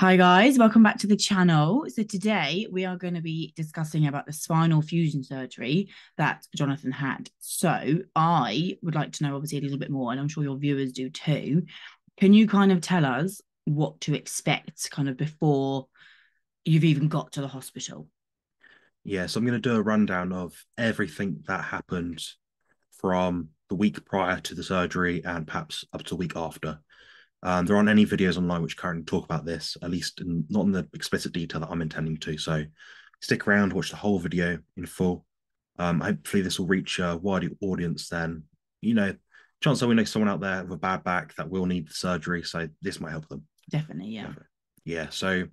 Hi guys, welcome back to the channel. So today we are going to be discussing about the spinal fusion surgery that Jonathan had. So I would like to know obviously a little bit more, and I'm sure your viewers do too. Can you kind of tell us what to expect kind of before you've even got to the hospital? Yeah, so I'm going to do a rundown of everything that happened from the week prior to the surgery and perhaps up to the week after. Um, there aren't any videos online which currently talk about this, at least in, not in the explicit detail that I'm intending to. So stick around, watch the whole video in full. Um, hopefully, this will reach a wider audience. Then, you know, chances are we know someone out there with a bad back that will need the surgery, so this might help them. Definitely, yeah. Yeah. So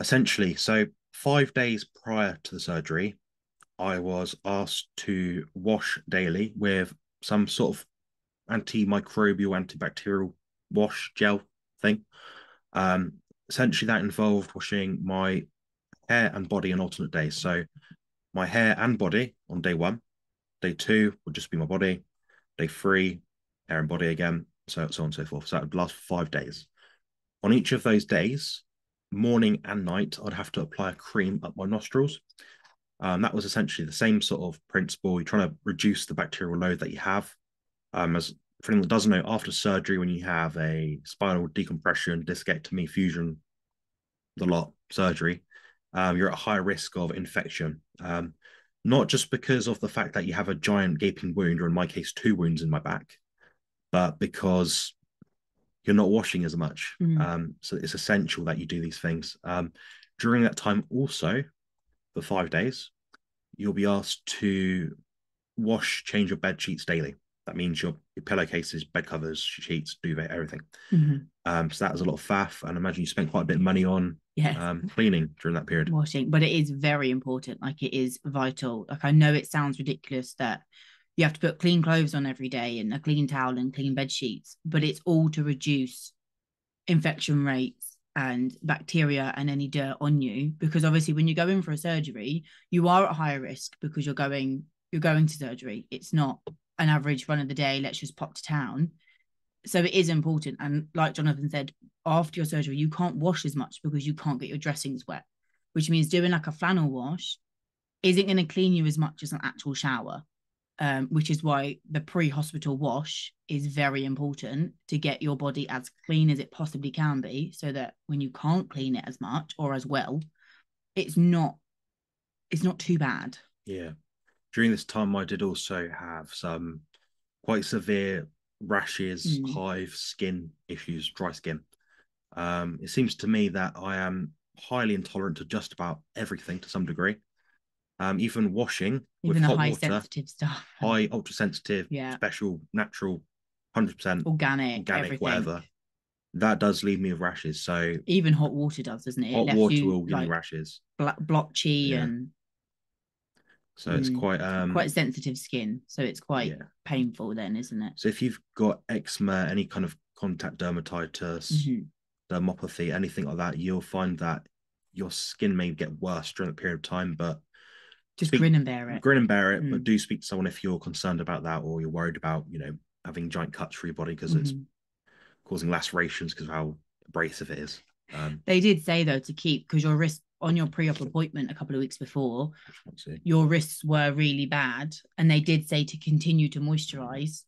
essentially, so five days prior to the surgery, I was asked to wash daily with some sort of antimicrobial, antibacterial wash gel thing. Um, essentially, that involved washing my hair and body on alternate days. So, my hair and body on day one, day two would just be my body, day three, hair and body again, so so on and so forth. So that would last five days. On each of those days, morning and night, I'd have to apply a cream up my nostrils. Um, that was essentially the same sort of principle. You're trying to reduce the bacterial load that you have. Um, as for anyone that doesn't know, after surgery, when you have a spinal decompression, discectomy, fusion, the lot surgery, um, you're at a higher risk of infection. Um, not just because of the fact that you have a giant gaping wound, or in my case, two wounds in my back, but because you're not washing as much. Mm. Um, so it's essential that you do these things. Um, during that time, also for five days, you'll be asked to wash, change your bed sheets daily. That means your, your pillowcases, bed covers, sheets, duvet, everything. Mm-hmm. Um, so that was a lot of faff, and I imagine you spent quite a bit of money on yes. um, cleaning during that period. Washing, but it is very important. Like it is vital. Like I know it sounds ridiculous that you have to put clean clothes on every day and a clean towel and clean bed sheets, but it's all to reduce infection rates and bacteria and any dirt on you. Because obviously, when you go in for a surgery, you are at higher risk because you're going you're going to surgery. It's not an average run of the day. Let's just pop to town. So it is important. And like Jonathan said, after your surgery, you can't wash as much because you can't get your dressings wet, which means doing like a flannel wash isn't going to clean you as much as an actual shower um, which is why the pre-hospital wash is very important to get your body as clean as it possibly can be so that when you can't clean it as much or as well it's not it's not too bad yeah during this time i did also have some quite severe rashes mm. hive skin issues dry skin um, it seems to me that i am highly intolerant to just about everything to some degree um, even washing even with hot high water, sensitive stuff, high ultra sensitive, yeah, special, natural, hundred percent organic, organic, everything. whatever. That does leave me with rashes. So even hot water does, doesn't it? Hot it water you, will give like, me rashes. blotchy yeah. and so it's mm, quite um quite sensitive skin. So it's quite yeah. painful then, isn't it? So if you've got eczema, any kind of contact dermatitis, mm-hmm. dermopathy, anything like that, you'll find that your skin may get worse during that period of time, but just speak, grin and bear it. Grin and bear it, mm. but do speak to someone if you're concerned about that or you're worried about, you know, having giant cuts for your body because mm-hmm. it's causing lacerations because of how abrasive it is. Um, they did say though to keep because your wrist on your pre-op appointment a couple of weeks before, your wrists were really bad, and they did say to continue to moisturize,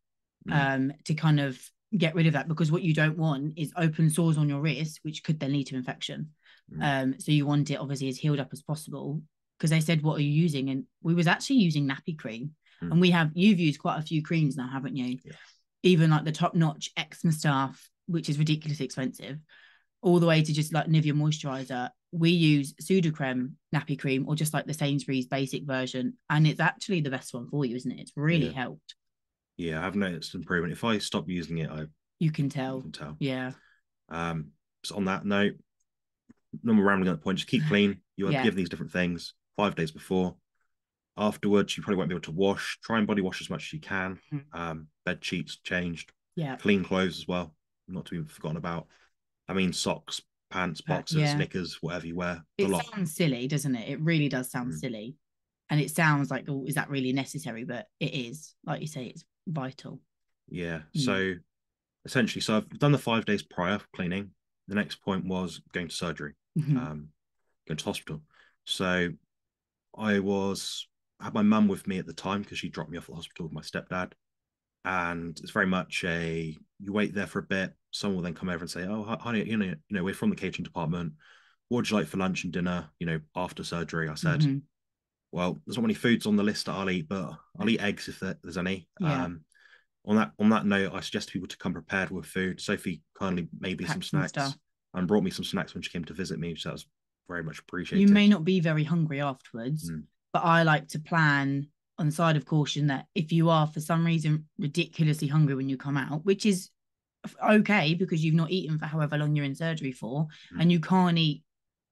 mm. um, to kind of get rid of that because what you don't want is open sores on your wrist, which could then lead to infection. Mm. Um, so you want it obviously as healed up as possible because they said, "What are you using?" And we was actually using nappy cream, mm. and we have you've used quite a few creams now, haven't you? Yeah. Even like the top notch eczema stuff, which is ridiculously expensive, all the way to just like Nivea moisturizer. We use Sudocrem nappy cream or just like the Sainsbury's basic version, and it's actually the best one for you, isn't it? It's really yeah. helped. Yeah, I've noticed improvement. If I stop using it, I you can tell. You can tell. Yeah. Um. So on that note, no more rambling at the point. Just keep clean. You are yeah. given these different things five days before. Afterwards, you probably won't be able to wash. Try and body wash as much as you can. Mm-hmm. Um, bed sheets changed. Yeah. Clean clothes as well, not to be forgotten about. I mean, socks, pants, boxers, yeah. knickers, whatever you wear. It sounds silly, doesn't it? It really does sound mm. silly. And it sounds like, oh, is that really necessary? But it is. Like you say, it's vital. Yeah. Mm. So essentially, so I've done the five days prior cleaning. the next point was going to surgery, Mhm. um, going to hospital. So I was had my mum with me at the time because she dropped me off at the hospital with my stepdad. And it's very much a you wait there for a bit. Someone will then come over and say, "Oh, honey, you know, you know, we're from the catering department. What would you like for lunch and dinner? You know, after surgery." I said, Mhm. well, there's not many foods on the list that I'll eat, but I'll eat eggs if there, there's any. Yeah. Um, on that on that note, I suggest people to come prepared with food. Sophie kindly made me some Packed some snacks stuff. and brought me some snacks when she came to visit me, so that was very much appreciated. You may not be very hungry afterwards, Mm. but I like to plan on the side of caution that if you are for some reason ridiculously hungry when you come out, which is okay because you've not eaten for however long you're in surgery for, Mm. and you can't eat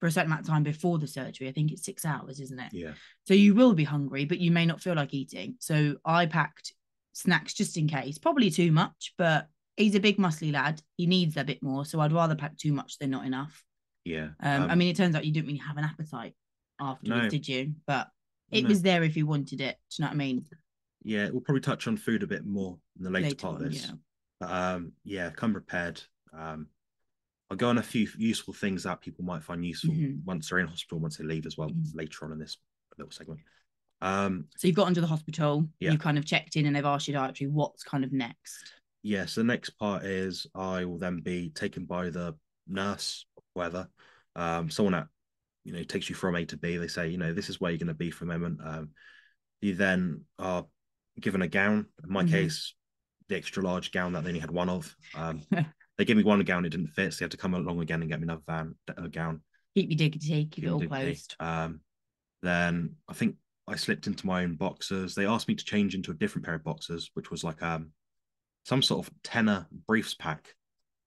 for a certain amount of time before the surgery. I think it's six hours, isn't it? Yeah, So you will be hungry, but you may not feel like eating. So I packed snacks just in case, probably too much, but he's a big muscly lad. He needs a bit more. So I'd rather pack too much than not enough. yeah. Um, I mean, it turns out you didn't really have an appetite afterwards, No. did you? But it No. was there if you wanted it. Do you know what I mean? yeah, we'll probably touch on food a bit more in the later, Later part of this. yeah. But, um, yeah, come prepared. Um, I'll go on a few useful things that people might find useful Mhm. once they're in hospital, once they leave as well, Mhm. later on in this little segment. Um, So you've got into the hospital, Yeah. you've kind of checked in and they've asked you dietary, what's kind of next? yeah, so the next part is I will then be taken by the nurse, whoever, um, someone that you know takes you from A to B. They say, you know, this is where you're going to be for a moment. Um, you then are given a gown. In my Mhm. case, the extra large gown that they only had one of. Um, they gave me one gown, it didn't fit, so they had to come along again and get me another van, gown. Keep your dignity, keep it all dignity. closed. Um, then I think I slipped into my own boxers. They asked me to change into a different pair of boxers, which was like um some sort of Tena briefs pack.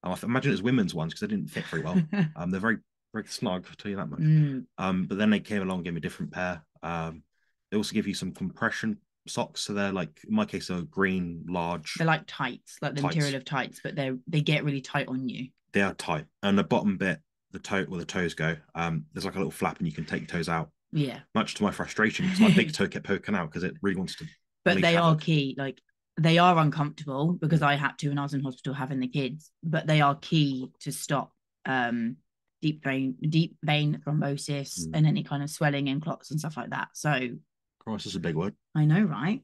Um, I imagine it was women's ones because they didn't fit very well. Um, they're very very snug, I'll tell you that much. Mm, Um, but then they came along and gave me a different pair. Um, they also give you some compression socks, so they're like in my case, they're green, large. they're like tights, like the Tights. material of tights, but they they get really tight on you. they are tight, and the bottom bit, the toe where the toes go, um, there's like a little flap, and you can take your toes out. Yeah. Much to my frustration, because my big toe kept poking out because it really wants to. but they are key like they are uncomfortable because i had to when i was in hospital having the kids but they are key to stop um deep vein deep vein thrombosis Mm. and any kind of swelling and clots and stuff like that so Christ, this is a big word. i know right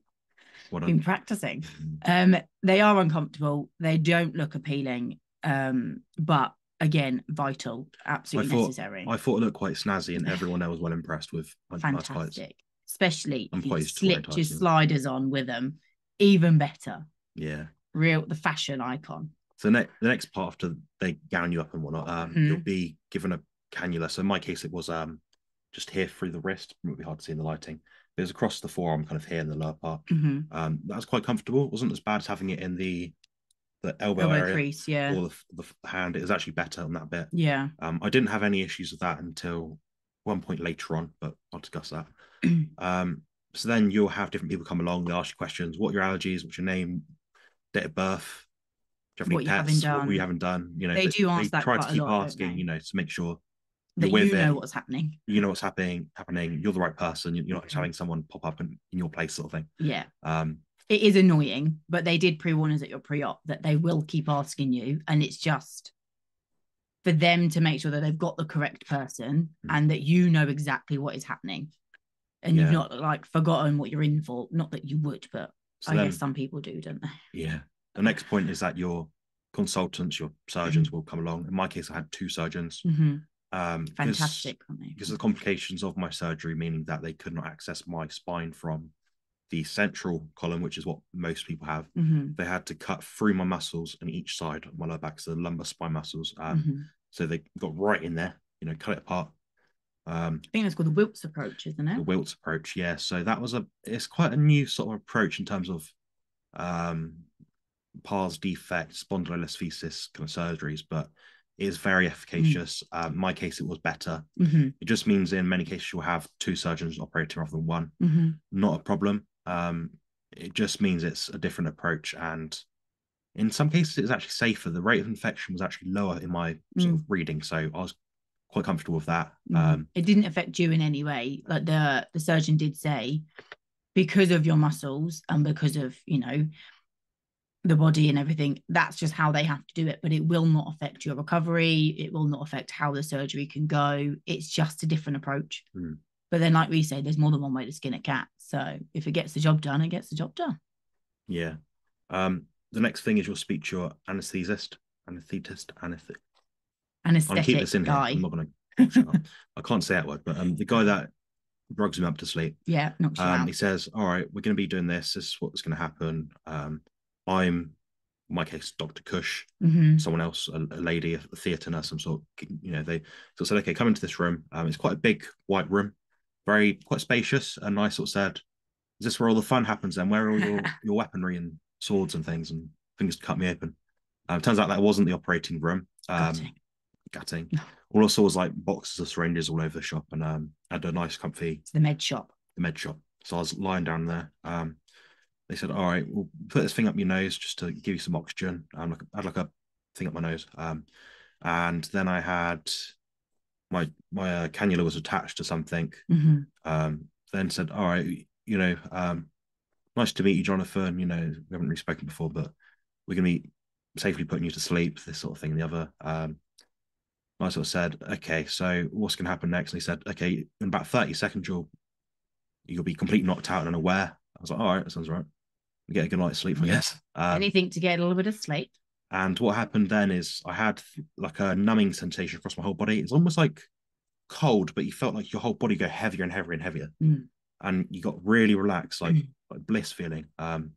What I've been practicing um they are uncomfortable they don't look appealing um but again vital absolutely thought- necessary I thought it looked quite snazzy, and everyone there was well impressed with my my tights. fantastic especially I'm if you quite used to wearing slipped your yeah. sliders on with them even better Yeah. real the fashion icon So ne- the next part after they gown you up and whatnot, um, Mhm. you'll be given a cannula. So in my case, it was um just here through the wrist. It would be hard to see in the lighting. It was across the forearm, kind of here in the lower part. Mhm. Um, that was quite comfortable. It wasn't as bad as having it in the the elbow, elbow area crease yeah or the, the hand. It was actually better on that bit. yeah Um, I didn't have any issues with that until one point later on, but I'll discuss that. um, so then you'll have different people come along. They ask you questions: what are your allergies? What's your name? Date of birth? Do you have any What you haven't pets? What done. you haven't done? You know, They do ask that try quite to keep lot, asking. You know, to make sure that with you it. know what's happening you know what's happening. Happening. You're the right person. You're not having someone pop up in, in your place, sort of thing. yeah Um, it is annoying but they did pre-warn us at your pre-op that they will keep asking you and it's just for them to make sure that they've got the correct person Mm. and that you know exactly what is happening and Yeah. you've not like forgotten what you're in for not that you would but so i then, guess some people do don't they yeah. The next point is that your consultants, your surgeons, will come along. In my case, I had two surgeons. Mhm. Um, fantastic because of the complications of my surgery, meaning that they could not access my spine from the central column, which is what most people have. Mhm. They had to cut through my muscles on each side of my lower back, so the lumbar spine muscles. Um, Mhm. So they got right in there, you know, cut it apart. Um, i think that's called the Wiltse approach isn't it the Wiltse approach, yeah. So that was a, it's quite a new sort of approach in terms of um, pars defect, spondylolisthesis kind of surgeries, but is very efficacious. Um, in my case, it was better. Mhm. It just means in many cases you'll have two surgeons operating rather than one. Mhm. Not a problem. Um, it just means it's a different approach, and in some cases it's actually safer. The rate of infection was actually lower in my sort of reading, so I was quite comfortable with that. Mhm. Um, it didn't affect you in any way. Like the the surgeon did say, because of your muscles and because of you know the body and everything. That's just how they have to do it, but it will not affect your recovery. It will not affect how the surgery can go. It's just a different approach. Mm. But then, like we say, there's more than one way to skin a cat. So if it gets the job done, it gets the job done. Yeah. Um, the next thing is you'll speak to your anaesthetist, anaesthetist, anesthet. I'm keep Anesthetic this in here. guy. I'm not gonna. I can't say that word, but um, the guy that drugs him up to sleep. Yeah, knocks Um, out. he says, "All right, we're going to be doing this. This is what's going to happen. Um, I'm, in my case, Doctor Cush. Mhm. Someone else, a, a lady, a theatre nurse, some sort. You know, they sort of said, okay, come into this room. Um, it's quite a big white room, very quite spacious. And I sort of said, is this where all the fun happens? Then where are all your your weaponry and swords and things and things to cut me open? Um, turns out that wasn't the operating room. Um, Gutting. gutting. All I saw was like boxes of syringes all over the shop, and um, had a nice, comfy It's the med shop. The med shop. So I was lying down there. Um, they said, "All right, we'll put this thing up your nose just to give you some oxygen." Um, like, I had like a thing up my nose. Um, and then I had my my uh, cannula was attached to something. Mhm. Um, then said, "All right, you know, um, nice to meet you, Jonathan. You know, we haven't really spoken before, but we're gonna be safely putting you to sleep. This sort of thing, and the other." Um, I sort of said, "Okay, so what's gonna happen next?" And he said, "Okay, in about thirty seconds, you'll you'll be completely knocked out and unaware." I was like, "All right, that sounds right." Get a good night's sleep, I guess. Um, Anything to get a little bit of sleep. and what happened then is I had like a numbing sensation across my whole body. It's almost like cold, but you felt like your whole body go heavier and heavier and heavier. Mm. And you got really relaxed, like, Mm. like bliss feeling. Um,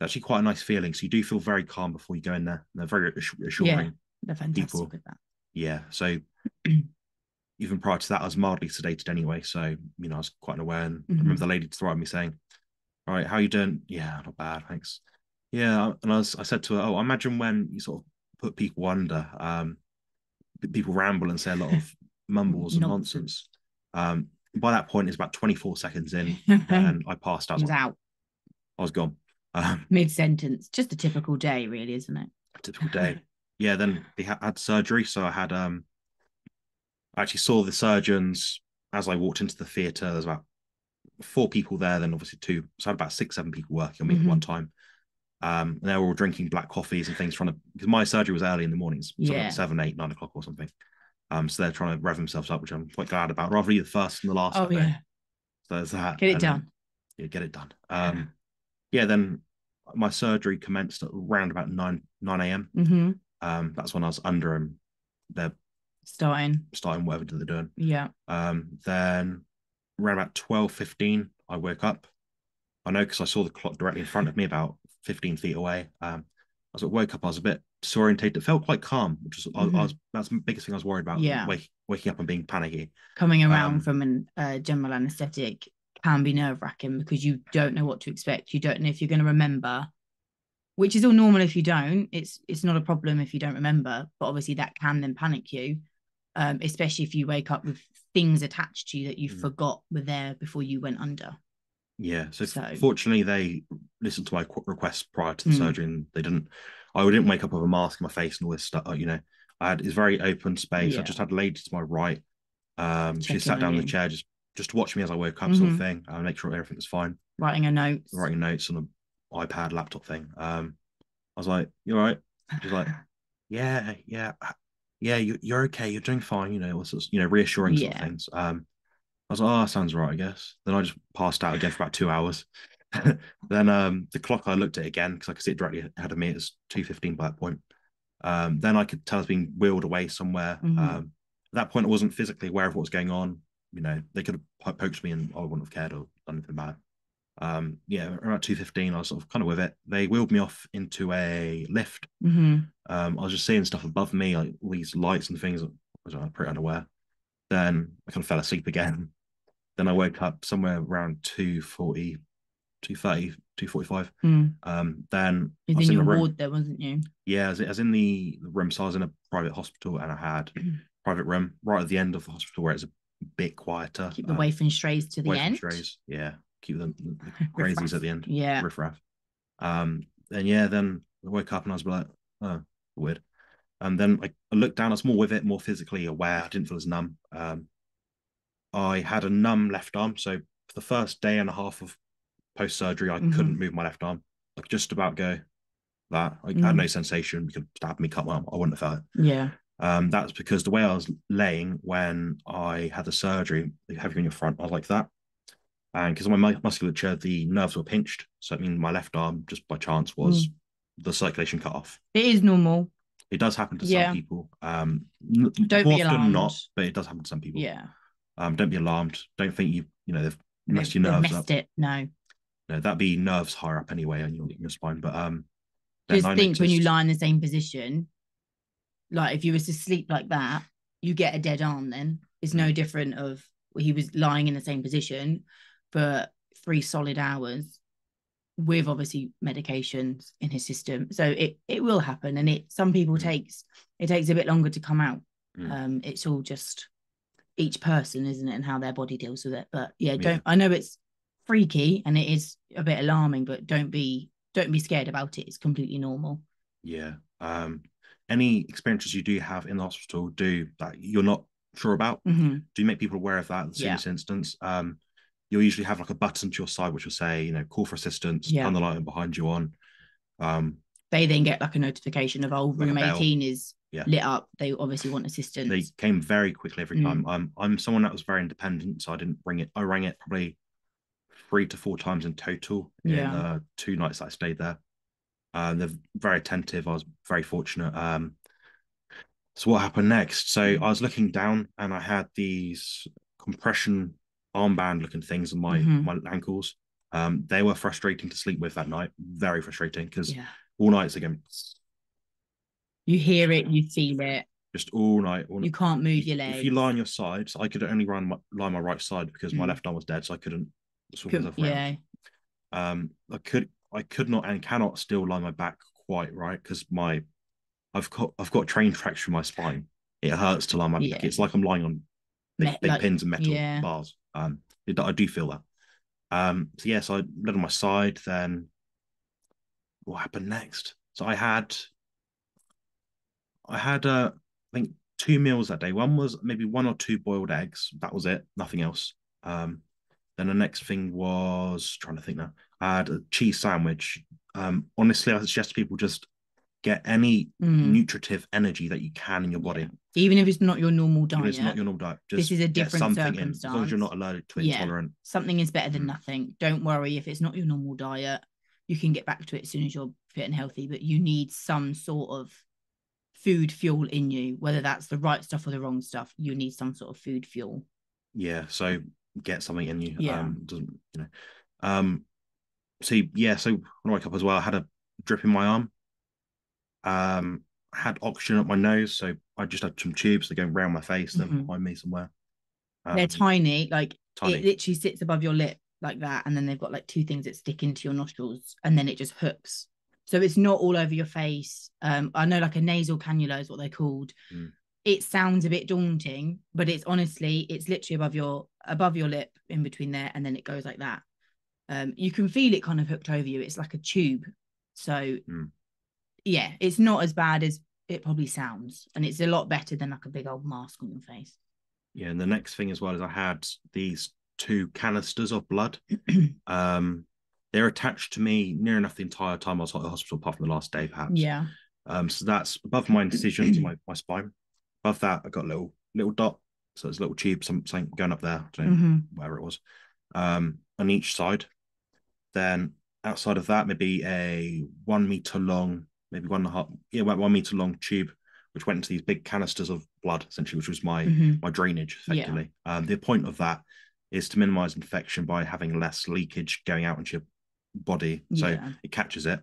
actually quite a nice feeling. So you do feel very calm before you go in there. And they're very assu- assuring. They're fantastic People- with that. Yeah. So even prior to that, I was mildly sedated anyway. So, you know, I was quite aware. And I Mhm. remember the lady describing me saying, All right, how you doing? Yeah, not bad, thanks. Yeah. And I was I said to her, Oh, I imagine when you sort of put people under, um, people ramble and say a lot of mumbles and Nonsense. Um, by that point, it's about 24 seconds in, and I passed out. I was, like, out I was gone. Um, mid sentence. Just a typical day, really, isn't it? typical day. yeah, then they ha- had surgery. So I had um I actually saw the surgeons as I walked into the theatre. There's about four people there, then obviously two. So I had about six, seven people working on me Mhm. at one time. Um, and they were all drinking black coffees and things trying to because my surgery was early in the mornings, so Yeah. like seven, eight, nine o'clock or something. Um, so they're trying to rev themselves up, which I'm quite glad about. Rather the first and the last. Oh day. yeah, So there's that. get it And, done. yeah, get it done. Um, yeah, then my surgery commenced at around about nine nine a.m. hmm Um, that's when I was under them. they're Starting. starting whatever they're doing. Yeah. Um, then around about twelve fifteen, I woke up. I know because I saw the clock directly in front of me, about fifteen feet away. Um, I was woke up. I was a bit disorientated. It felt quite calm, which was, I, I was that's the biggest thing I was worried about. Yeah. wake, waking up and being panicky. Coming around Um, from a uh, general anaesthetic can be nerve wracking because you don't know what to expect. You don't know if you're going to remember, which is all normal if you don't. It's it's not a problem if you don't remember, but obviously that can then panic you, um, especially if you wake up with things attached to you that you Mm. forgot were there before you went under. Yeah. So, So- fortunately, they listened to my qu- request prior to the Mm. surgery, and they didn't. I didn't wake up with a mask in my face and all this stuff. You know, I had it's very open space. I just had a lady to my right. Um, she sat down in the chair just just to watch me as I woke up, sort of Mhm. thing, and make sure everything was fine. Writing a note. Writing notes on an iPad, laptop thing. Um, I was like, "You all right?" She's like, "Yeah, yeah, yeah. You, you're okay. You're doing fine." You know, all sorts, you know, reassuring sort of Yeah. things. Um, I was like, "Oh, sounds right, I guess." Then I just passed out again for about two hours. then um, the clock, I looked at again because I could see it directly ahead of me. It was two fifteen by that point. Um, then I could tell it's being wheeled away somewhere. Mhm. Um, at that point, I wasn't physically aware of what was going on. You know, they could have poked me and I wouldn't have cared or done anything bad. Um, yeah, around two fifteen, I was sort of kind of with it. They wheeled me off into a lift. hmm Um, I was just seeing stuff above me, like all these lights and things. I was pretty unaware. Then I kind of fell asleep again. Then I woke up somewhere around 240, 230, 245. Mm. Um, then You're was in the your ward there, wasn't you? Yeah, as, as in the the room. So I was in a private hospital and I had private room right at the end of the hospital where it's a bit quieter. Keep the um, and strays to the end. strays. Yeah, keep the, the, crazies Riff-raff. at the end. Yeah. Riff raff. Um, and yeah, then I woke up and I was like, oh, weird. And then I, I looked down. I was more with it, more physically aware. I didn't feel as numb. Um, I had a numb left arm, so for the first day and a half of post surgery, I Mhm. couldn't move my left arm. I could just about go that. I Mm. had no sensation. You could stab me, cut my arm. I wouldn't have felt it. Yeah. Um, that's because the way I was laying when I had the surgery, they have you in your front, I was like that. And because of my musculature, the nerves were pinched. So I mean, my left arm, just by chance, was the circulation cut off. It is normal. It does happen to Yeah. some people. Um, Don't be than not, alarmed. but it does happen to some people. Yeah. Um, don't be alarmed. Don't think you, you know, they've messed your nerves messed up. it. No. No, that'd be nerves higher up anyway on your, your spine. But um, Just I think when you lie in the same position, like if you was to sleep like that, you get a dead arm then. It's no different of he was lying in the same position for three solid hours with obviously medications in his system. So it it will happen and it some people Mm. takes it takes a bit longer to come out. Mm. Um it's all just each person, isn't it, and how their body deals with it. But yeah, Yeah. don't I know it's freaky and it is a bit alarming, but don't be don't be scared about it. It's completely normal. Yeah. Um, any experiences you do have in the hospital do that you're not sure about, Mhm. do make people aware of that in the Yeah. instance. Um, you'll usually have like a button to your side which will say, you know, call for assistance, Yeah. turn the light behind you on. Um, They then get like a notification of oh room bell. 18 is Yeah. lit up. They obviously want assistance. they came very quickly every Mm. time. Um, I'm someone that was very independent, so I didn't ring it. I rang it probably three to four times in total in Yeah. uh, two nights that I stayed there. Uh, they're very attentive. I was very fortunate. Um, so what happened next? So Mm. I was looking down and I had these compression armband looking things on my Mhm. my ankles. Um, they were frustrating to sleep with that night. Very frustrating because yeah. all nights again, You hear it, you feel it. just all night. All You can't move your legs. If you lie on your side, so I could only run my, lie on my right side because my Mm. left arm was dead, so I couldn't Could- yeah. Um, I could, I could not and cannot still lie my back quite right because my, I've got, I've got train tracks through my spine. It hurts to lie my Yeah. back. It's like I'm lying on big, Me- big like- pins and metal yeah. bars. Um, I do feel that. Um, so yes, I led on my side. Then what happened next? So I had, I had, uh, I think two meals that day. One was maybe one or two boiled eggs. That was it. Nothing else. Um, then the next thing was trying to think now. I had a cheese sandwich. Um, honestly, I suggest people just get any Mm. nutritive energy that you can in your body. Even if it's not your normal Even if diet, It's not your normal diet. Just This is a get different something in, as long as you're not allergic to it, Yeah. intolerant. something is better than Mm. nothing. Don't worry if it's not your normal diet. You can get back to it as soon as you're fit and healthy, but you need some sort of food fuel in you, whether that's the right stuff or the wrong stuff. You need some sort of food fuel. Yeah, so get something in you. Yeah. Um, doesn't you know? Um, so yeah, so when I woke up as well, I had a drip in my arm. Um, had oxygen up my nose, so I just had some tubes that go around my face, then Mhm. behind me somewhere. They're Um, tiny, like tiny. it literally sits above your lip like that, and then they've got like two things that stick into your nostrils, and then it just hooks. So it's not all over your face. Um, I know like a nasal cannula is what they're called. Mm. It sounds a bit daunting, but it's honestly it's literally above your above your lip in between there, and then it goes like that. Um, you can feel it kind of hooked over you. It's like a tube. So Mm. Yeah, it's not as bad as it probably sounds, and it's a lot better than like a big old mask on your face. Yeah, and the next thing as well is I had these two canisters of blood. Um, they're attached to me near enough the entire time I was at the hospital, apart from the last day, perhaps. yeah. Um, so that's above my incisions, my, my spine. Above that, I got a little little dot. So there's a little tube, something going up there, I don't know, hmm wherever it was. Um, on each side. Then outside of that, maybe a one meter long, maybe one and a half, yeah, one, one meter long tube, which went into these big canisters of blood, essentially, which was my hmm my drainage Yeah. effectively. Um, the point of that is to minimize infection by having less leakage going out into your body, so Yeah. it catches it.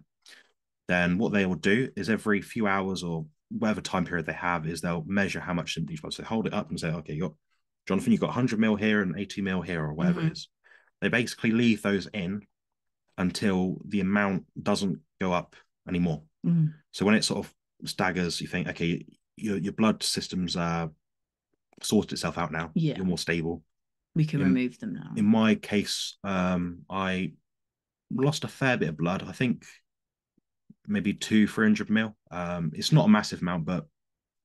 Then what they will do is every few hours or whatever time period they have is they'll measure how much symptom you've got. So hold it up and say, okay, you got Jonathan, you've got 100 mil here and 80 mil here or whatever Mhm. it is. They basically leave those in until the amount doesn't go up anymore. Mhm. So when it sort of staggers, you think, okay, your your blood system's uh sorted itself out now. Yeah. You're more stable. We can In- remove them now. In my case, um, I lost a fair bit of blood. I think maybe two, three hundred mil. Um, it's not a massive amount, but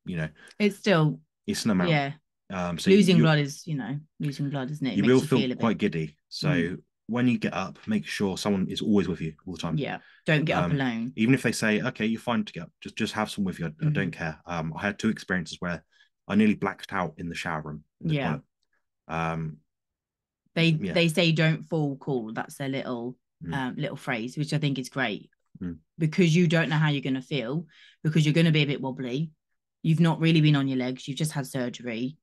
you know, it's still, it's an amount. yeah. Um, so losing blood is, you know, losing blood, isn't it? It you will you feel, feel a bit. quite giddy. So Mm. When you get up, make sure someone is always with you all the time. Yeah. Don't get up Um, alone. Even if they say, "Okay, you're fine to get up," just just have someone with you. I, I Mhm. don't care. Um, I had two experiences where I nearly blacked out in the shower room. the Yeah. toilet. Um, They yeah. they say don't fall cool. That's their little Mm. um, little phrase, which I think is great Mm. because you don't know how you're going to feel because you're going to be a bit wobbly. You've not really been on your legs. You've just had surgery.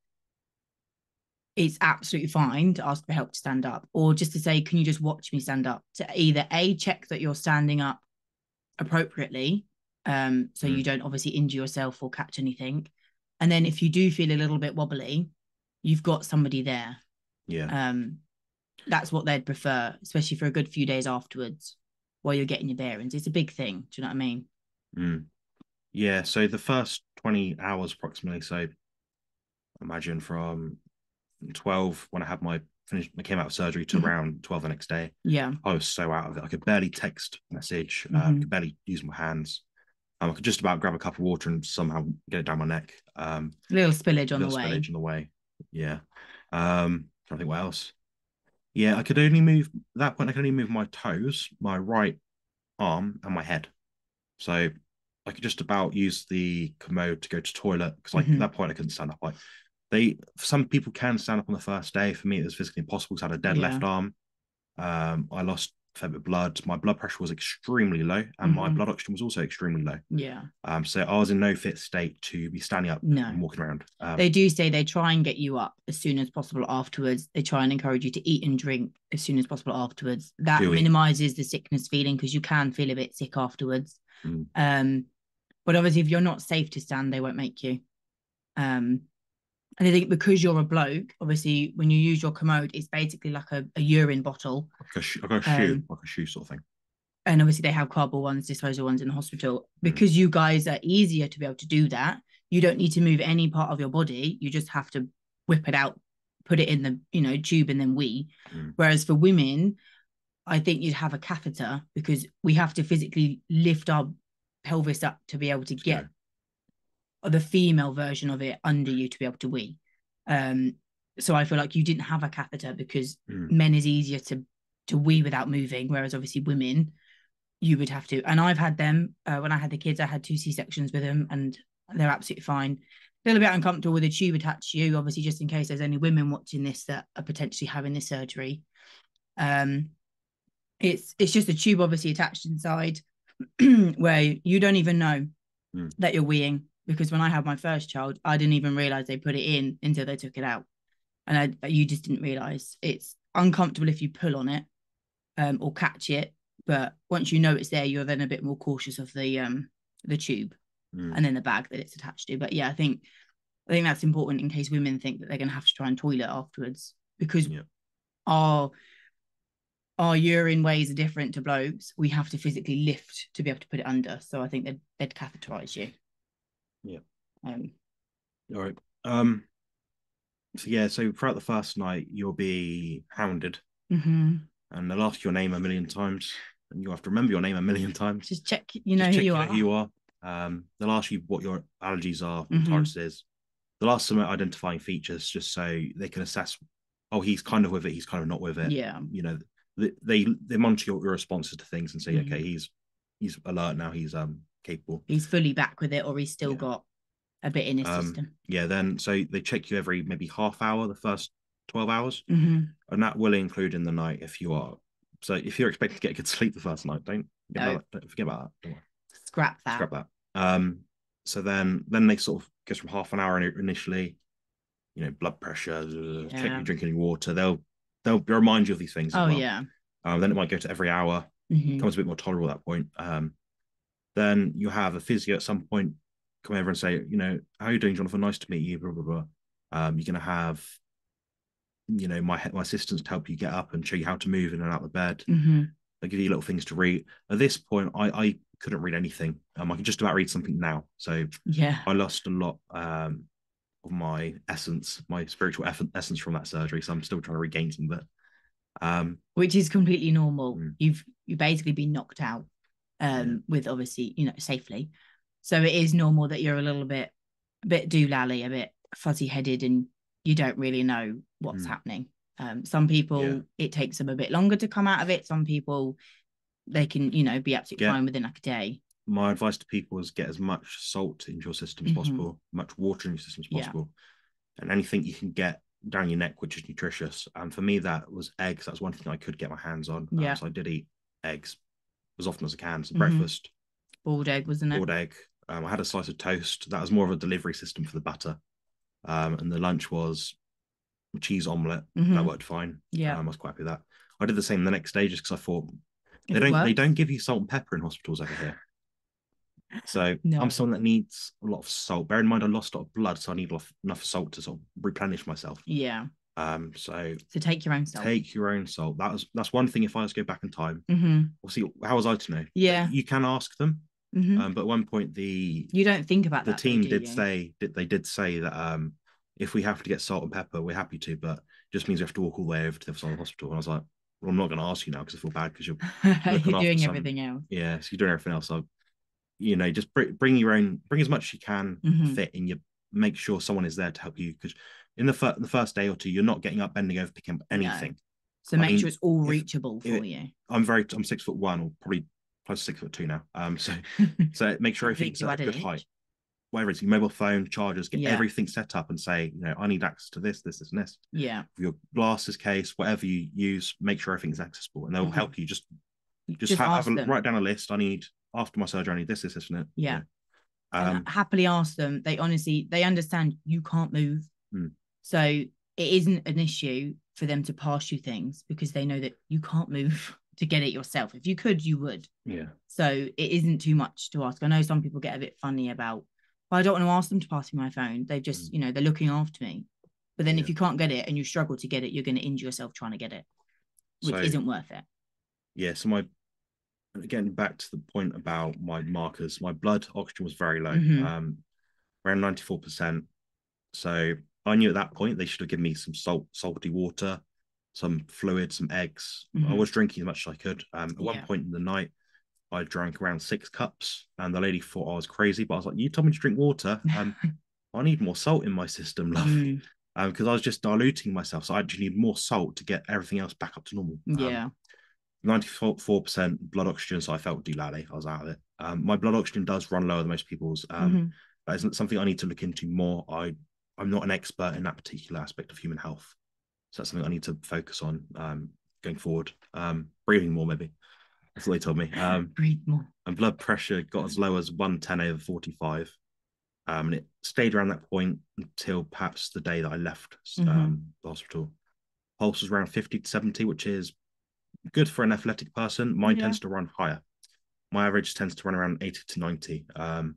It's absolutely fine to ask for help to stand up or just to say, can you just watch me stand up? To either A, check that you're standing up appropriately. Um, so you Mm. don't obviously injure yourself or catch anything. And then if you do feel a little bit wobbly, you've got somebody there yeah. um that's what they'd prefer especially for a good few days afterwards while you're getting your bearings it's a big thing do you know what i mean Mm. Yeah, so the first 20 hours approximately, so imagine from 12 when I had my finished I came out of surgery to Mhm. around 12 the next day. yeah I was so out of it. I could barely text message, um, Mhm. could barely use my hands. Um, I could just about grab a cup of water and somehow get it down my neck. Um, a little spillage on the way spillage on the way. Yeah. Um, to think what else. Yeah, I could only move at that point. I could only move my toes, my right arm, and my head. So I could just about use the commode to go to toilet because, like, Mhm. at that point, I couldn't stand up. Like, they some people can stand up on the first day. For me, it was physically impossible because I had a dead Yeah. left arm. Um, I lost a fair bit of blood. My blood pressure was extremely low, and my Mhm. blood oxygen was also extremely low. yeah Um, so I was in no fit state to be standing up No. and walking around. Um, they do say they try and get you up as soon as possible afterwards they try and encourage you to eat and drink as soon as possible afterwards that minimizes the sickness feeling because you can feel a bit sick afterwards Mm. um but obviously if you're not safe to stand they won't make you um and I think because you're a bloke, obviously when you use your commode, it's basically like a, a urine bottle. like a, sh- like a shoe, Um, like a shoe sort of thing. And obviously they have cardboard ones, disposal ones in the hospital. Mm. Because you guys are easier to be able to do that, you don't need to move any part of your body. You just have to whip it out, put it in the, you know, tube and then wee. Mm. Whereas for women, I think you'd have a catheter because we have to physically lift our pelvis up to be able to Let's get the female version of it under you to be able to wee. Um, so I feel like you didn't have a catheter because Mm. men is easier to to wee without moving, whereas obviously women, you would have to. And I've had them uh, when I had the kids. I had two C sections with them, and they're absolutely fine. A little bit uncomfortable with a tube attached to you, obviously, just in case there's any women watching this that are potentially having this surgery. Um, it's it's just a tube obviously attached inside where you don't even know Mm. that you're weeing because when I had my first child, I didn't even realize they put it in until they took it out, and I, you just didn't realize it's uncomfortable if you pull on it um, or catch it, but once you know it's there, you're then a bit more cautious of the um the tube Mm. and then the bag that it's attached to. But yeah, I think I think that's important in case women think that they're going to have to try and toilet afterwards because Yeah. our our urine ways are different to blokes. We have to physically lift to be able to put it under. So I think they'd they'd catheterize you. Yeah. Um. All right. Um. So yeah. So throughout the first night, you'll be hounded, mhm. and they'll ask your name a million times, and you'll have to remember your name a million times. Just check. You know Just who you are. Who you are. Um. They'll ask you what your allergies are, Mhm. tolerances. They'll ask some identifying features just so they can assess. Oh, he's kind of with it. He's kind of not with it. Yeah. You know, they they, they monitor your, responses to things and say, Mhm. okay, he's he's alert now. He's um capable. He's fully back with it, or he's still Yeah. got a bit in his Um, system. Yeah. Then so they check you every maybe half hour, the first twelve hours. hmm and that will include in the night if you are. So if you're expecting to get a good sleep the first night, don't, forget No. about that. don't forget about that. Scrap that. Scrap that. Um, so then then they sort of goes from half an hour initially, you know, blood pressure, uh, check you drinking any water. They'll they'll remind you of these things. Oh well. yeah. Um, then it might go to every hour. Mhm. Becomes a bit more tolerable at that point. Um, then you have a physio at some point come over and say, you know, how are you doing, Jonathan? Nice to meet you. Blah blah blah. Um, you're gonna have, you know, my my assistants to help you get up and show you how to move in and out of the bed. Mhm. They give you little things to read. At this point, I, I couldn't read anything. Um, I can just about read something now. So Yeah. I lost a lot um, of my essence, my spiritual eff- essence from that surgery. So I'm still trying to regain some of it. Um, which is completely normal. Mm. You've you've basically been knocked out, um, Yeah. with obviously you know safely, so it is normal that you're a little bit, a bit doolally, a bit fuzzy headed, and you don't really know what's Mm. happening. Um, some people Yeah. it takes them a bit longer to come out of it. Some people they can, you know, be absolutely Yeah. fine within like a day. My advice to people is get as much salt into your system as Mhm. possible, much water in your system as Yeah. possible, and anything you can get down your neck which is nutritious. And for me, that was eggs. That was one thing I could get my hands on. Um, Yeah. so I did eat eggs as often as I can. So Mhm. breakfast, Boiled egg, wasn't it? boiled egg. Um, I had a slice of toast. That was more of a delivery system for the butter. Um, and the lunch was cheese omelette. That Mhm. worked fine. Yeah. Um, I was quite happy with that. I did the same the next day just because I thought they it don't they don't give you salt and pepper in hospitals over here. So No. I'm someone that needs a lot of salt. Bear in mind I lost a lot of blood, so I need enough, enough salt to sort of replenish myself. Yeah. Um, so So take your own salt. take your own salt. That was that's one thing. If I was to go back in time, hmm we'll see. How was I to know? Yeah. You can ask them, hmm um, but at one point the you don't think about the that. team do did you? say that they did say that um, if we have to get salt and pepper, we're happy to, but it just means we have to walk all the way over to the other side of the hospital. And I was like, well, I'm not going to ask you now because I feel bad because you're you're doing some- everything else. yeah, so you're doing everything else. So, you know, just bring, bring your own, bring as much as you can Mhm. fit in your, make sure someone is there to help you because in the, fir- the first day or two, you're not getting up, bending over, picking up anything. So I make mean, sure it's all reachable if- for you. I'm very, I'm six foot one or probably close to six foot two now. Um, so, so make sure everything's at a good height. Whatever it's your mobile phone, chargers, get Yeah. everything set up and say, you know, I need access to this, this, this, and this. Yeah. Your glasses case, whatever you use, make sure everything's accessible, and they'll Mhm. help you. Just, just, Just have, have a, write down a list. I need after my surgery, I need this, this, this, and it. Yeah. Um, and happily ask them. They honestly they understand you can't move, Mm. So it isn't an issue for them to pass you things because they know that you can't move to get it yourself. If you could, you would. yeah. So it isn't too much to ask. I know some people get a bit funny about, well, I don't want to ask them to pass me my phone. They just, you know, they're looking after me. But then if Mm. You can't get it and you struggle to get it, you're going to injure yourself trying to get it, which So- isn't worth it. yeah, so my getting back to the point about my markers, my blood oxygen was very low, Mhm. um, around ninety four percent. So I knew at that point they should have given me some salt, salty water, some fluid, some eggs. I Mhm. was drinking as much as I could. Um, at one Yeah. point in the night, I drank around six cups, and the lady thought I was crazy, but I was like, "You told me to drink water. Um, I need more salt in my system, love." Mm, because I was just diluting myself. So I actually need more salt to get everything else back up to normal. Um, yeah. 94% blood oxygen, so I felt doolally. I was out of it. Um, my blood oxygen does run lower than most people's. Um, Mhm. That isn't something I need to look into more. I I'm not an expert in that particular aspect of human health, so that's something I need to focus on um, going forward. Um, breathing more, maybe. That's what they told me. Um, Breathe more. and blood pressure got as low as 110 over 45. Um, and it stayed around that point until perhaps the day that I left um, Mhm. the hospital. Pulse was around 50 to 70, which is good for an athletic person. Mine Yeah. tends to run higher. My average tends to run around 80 to 90. Um,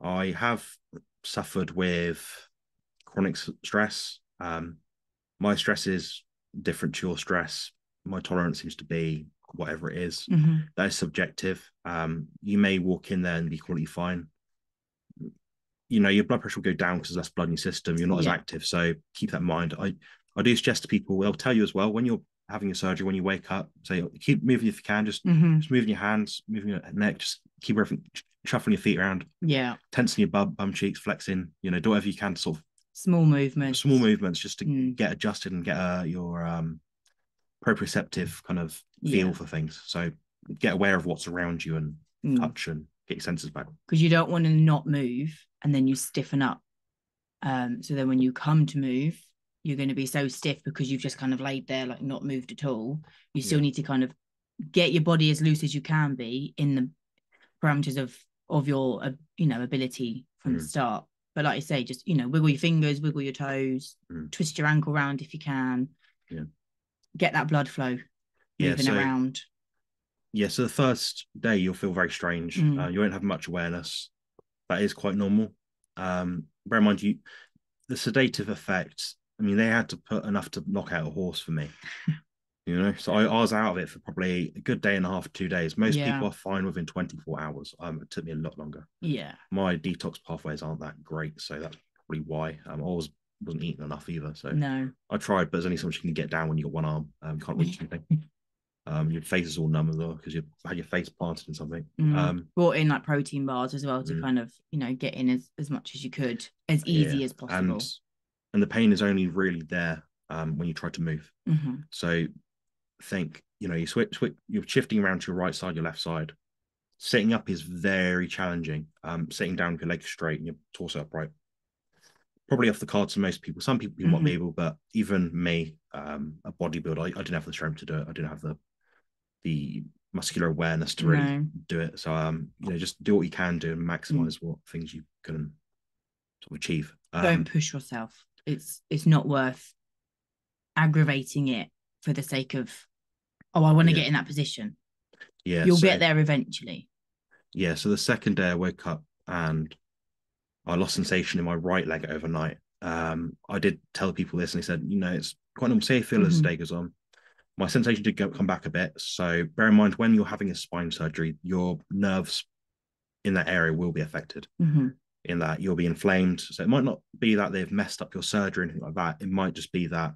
I have suffered with chronic stress. Um, my stress is different to your stress. My tolerance seems to be whatever it is Mhm. that is subjective. Um, you may walk in there and be completely fine. You know, your blood pressure will go down because there's less blood in your system. You're not as active, so keep that in mind. I I do suggest to people. They'll tell you as well when you're having your surgery, when you wake up, say keep moving if you can. Just Mhm. just moving your hands, moving your neck. Just keep everything shuffling your feet around, Yeah. tensing your bum, bum cheeks, flexing. You know, do whatever you can to sort of Small movements. small movements just to Mm. get adjusted and get uh, your um proprioceptive kind of feel Yeah. for things. So get aware of what's around you and Mm. touch and get your senses back. because you don't want to not move and then you stiffen up. Um, so then when you come to move, you're going to be so stiff because you've just kind of laid there, like not moved at all. You still Yeah. need to kind of get your body as loose as you can be in the parameters of of your uh, you know ability from the Mm. start. But like I say, just you know, wiggle your fingers, wiggle your toes, Mm. twist your ankle round if you can. Yeah. Get that blood flow Yeah, moving so- around. Yeah, so the first day you'll feel very strange. Mm. Uh, you won't have much awareness. That is quite normal. Um, bear in mind you the sedative effect. I mean, they had to put enough to knock out a horse for me. you know, so I, I was out of it for probably a good day and a half, two days. Most Yeah. people are fine within 24 hours. Um, it took me a lot longer. Yeah. My detox pathways aren't that great, so that's probably why. Um, I was wasn't eating enough either. So No. I tried, but there's only so much you can get down when you got one arm. Um, can't reach anything. Um, your face is all numb as well because you had your face planted in something. Mm. Um, brought in like protein bars as well to Mm. kind of you know get in as, as much as you could as easy yeah, as possible And and the pain is only really there um, when you try to move. hmm So think, you know, you switch, switch you're shifting around to your right side, your left side. Sitting up is very challenging. Um, sitting down with your legs straight and your torso upright. Probably off the cards for most people. Some people might Mhm. be able, but even me, um, a bodybuilder, I, I didn't have the strength to do it. I didn't have the the muscular awareness to really No. do it. So um, you know, just do what you can do and Mm. maximize what things you can sort of achieve. Um, Don't push yourself. It's it's not worth aggravating it for the sake of oh, I want to Yeah. get in that position. yeah, You'll so- get there eventually. Yeah, so the second day I woke up and I lost sensation in my right leg overnight. Um, I did tell people this, and they said, you know, it's quite normal. Say, feel as the day goes on. My sensation did go, come back a bit. So bear in mind when you're having a spine surgery, your nerves in that area will be affected. hmm In that you'll be inflamed. So it might not be that they've messed up your surgery or anything like that. It might just be that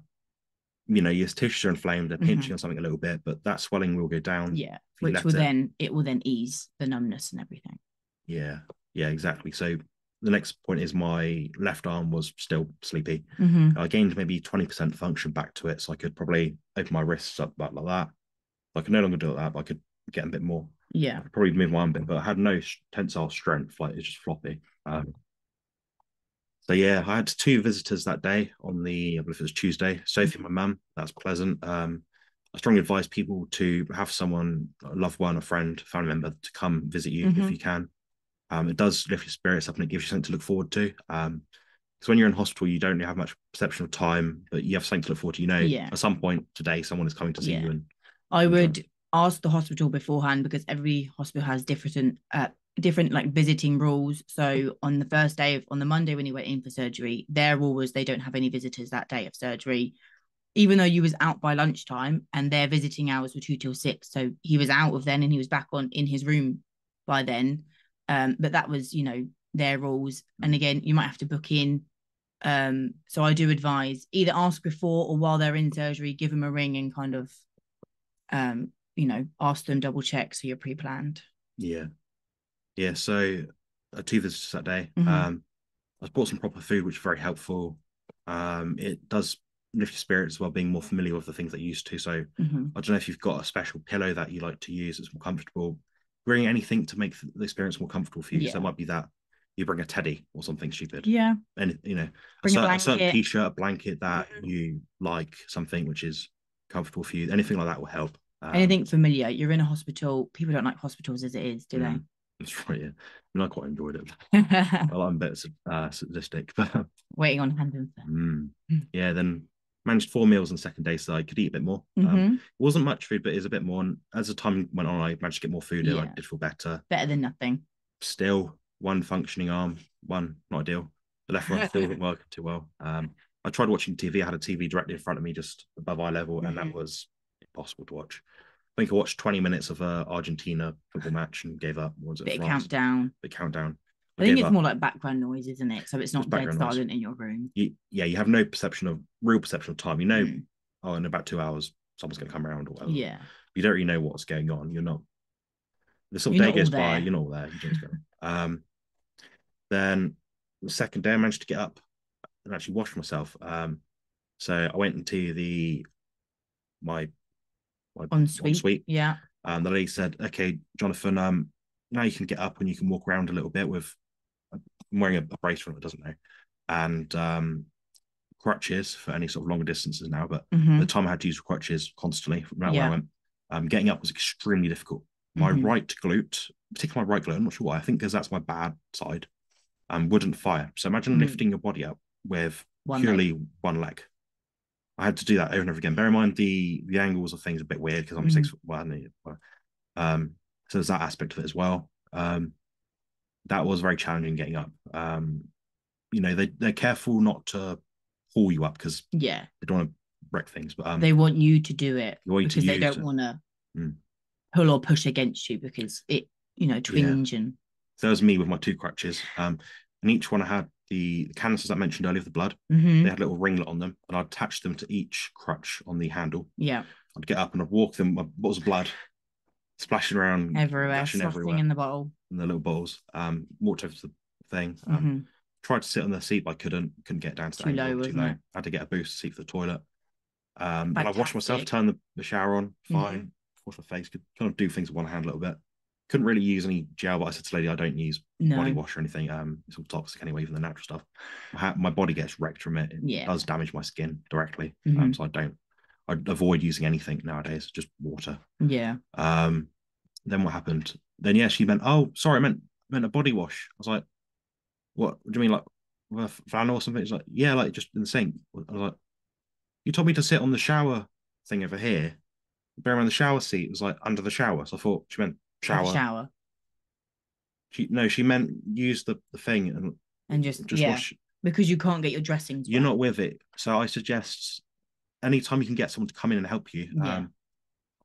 you know your tissues are inflamed. They're pinching on something a little bit, but that swelling will go down. Yeah, which will it. then it will then ease the numbness and everything. Yeah, yeah, exactly. So the next point is my left arm was still sleepy. hmm I gained maybe 20% function back to it. So I could probably open my wrists up back like that. I could no longer do that, but I could get a bit more. I Yeah. could probably move my arm a bit, but I had no tensile strength. Like it's just floppy. Um, so yeah, I had two visitors that day on the, I believe it was Tuesday. Sophie, my mum, that's pleasant. Um, I strongly advise people to have someone, a loved one, a friend, family member to come visit you if Mhm. you can. Um, it does lift your spirits up and it gives you something to look forward to. Um, because when you're in hospital, you don't really have much perception of time, but you have something to look forward to. You know, Yeah. at some point today, someone is coming to see Yeah. you, and I would ask the hospital beforehand because every hospital has different uh different like visiting rules. So on the first day of on the Monday when he went in for surgery, their rule was they don't have any visitors that day of surgery, even though you was out by lunchtime and their visiting hours were two till six. So he was out of then and he was back on in his room by then. Um, but that was, you know, their rules. And again, you might have to book in. Um, so I do advise either ask before or while they're in surgery, give them a ring and kind of um, you know, ask them, double check so you're pre-planned. yeah, yeah. So uh, two visitors that day. Mhm. Um, I bought some proper food, which is very helpful. Um, it does lift your spirits as well, being more familiar with the things that you used to. So Mhm. I don't know if you've got a special pillow that you like to use that's more comfortable. Bring anything to make the experience more comfortable for you. So Yeah. it might be that you bring a teddy or something stupid. Yeah. and you know, a, Bring a a certain blanket. t-shirt, a blanket that Mhm. you like, something which is comfortable for you. Anything like that will help. Um, Anything familiar. You're in a hospital. People don't like hospitals as it is, do Mm. That's right. Yeah, I mean, I quite enjoyed it. Well, I'm a bit uh, sadistic, but Waiting on hand and mm, Mm. yeah. Then managed four meals on the second day, so I could eat a bit more. Um, Mhm. it wasn't much food, but it was a bit more. And as the time went on, I managed to get more food in. I did feel better. Better than nothing. Still, one functioning arm, one not ideal. The left one still wasn't work too well. Um, I tried watching TV. I had a TV directly in front of me, just above eye level, and that Mhm. was impossible to watch. I think I watched 20 minutes of a Argentina football match and gave up. What was it? Bit of countdown. Bit countdown. I think it's up. more like background noise, isn't it? So it's not dead background noise. silent in your room. You, yeah, you have no perception of real perception of time. You know, Mm. oh, in about two hours, someone's going to come around or whatever. Yeah. You don't really know what's going on. You're not. The sort of You're day goes by. You're not all there. You don't know what's going. Um, then the second day, I managed to get up and actually wash myself. Um, so I went into the my my En suite. suite. Yeah. And the lady said, "Okay, Jonathan, um, now you can get up and you can walk around a little bit with I'm wearing a, a brace on it, doesn't know, and um, crutches for any sort of longer distances now. But Mhm. the time, I had to use crutches constantly from where Yeah. I went. Um, getting up was extremely difficult. My Mhm. right glute, particularly my right glute, I'm not sure why. I think because that's my bad side, um, wouldn't fire. So imagine Mm. lifting your body up with One purely leg. one leg. I had to do that over and over again. Bear in mind the the angles of things are a bit weird because I'm six Mhm. foot one. Um, so there's that aspect of it as well. Um, that was very challenging getting up. Um, you know, they they're careful not to pull you up because Yeah. they don't want to wreck things. But um, They want you to do it They want you to because they don't it. want to Mm. pull or push against you because it, you know, twinge and so that was me with my two crutches. Um, and each one I had the canisters I mentioned earlier of the blood. Mhm. They had a little ringlet on them, and I'd attach them to each crutch on the handle. yeah, I'd get up and I'd walk them, my bottles of blood splashing around everywhere, sloshing everywhere in the bowl. in the little bowls. Um, walked over to the thing. Um, Mhm. Tried to sit on the seat, but I couldn't. Couldn't get down to the Too low, too low. it? had to get a booster seat for the toilet. Um, and I washed myself, turned the, the shower on, Mhm. fine, wash my face, could kind of do things with one hand a little bit. Couldn't really use any gel, but I said to lady, I don't use No. body wash or anything. Um, it's all toxic anyway, even the natural stuff. My, ha- my body gets wrecked from it. It Yeah. does damage my skin directly. Um, Mhm. so I don't. I avoid using anything nowadays, just water. Yeah. Um, then what happened? Then yeah, she meant, oh, sorry, I meant meant a body wash. I was like, what, what do you mean, like with a fan or something? It's like, yeah, like just in the sink. I was like, you told me to sit on the shower thing over here. Bear in the shower seat was like under the shower. So I thought she meant shower. Shower. She no, she meant use the, the thing and And just, just yeah. wash. Because you can't get your dressings. You're wet. not with it. So I suggest anytime you can get someone to come in and help you. Yeah. Um,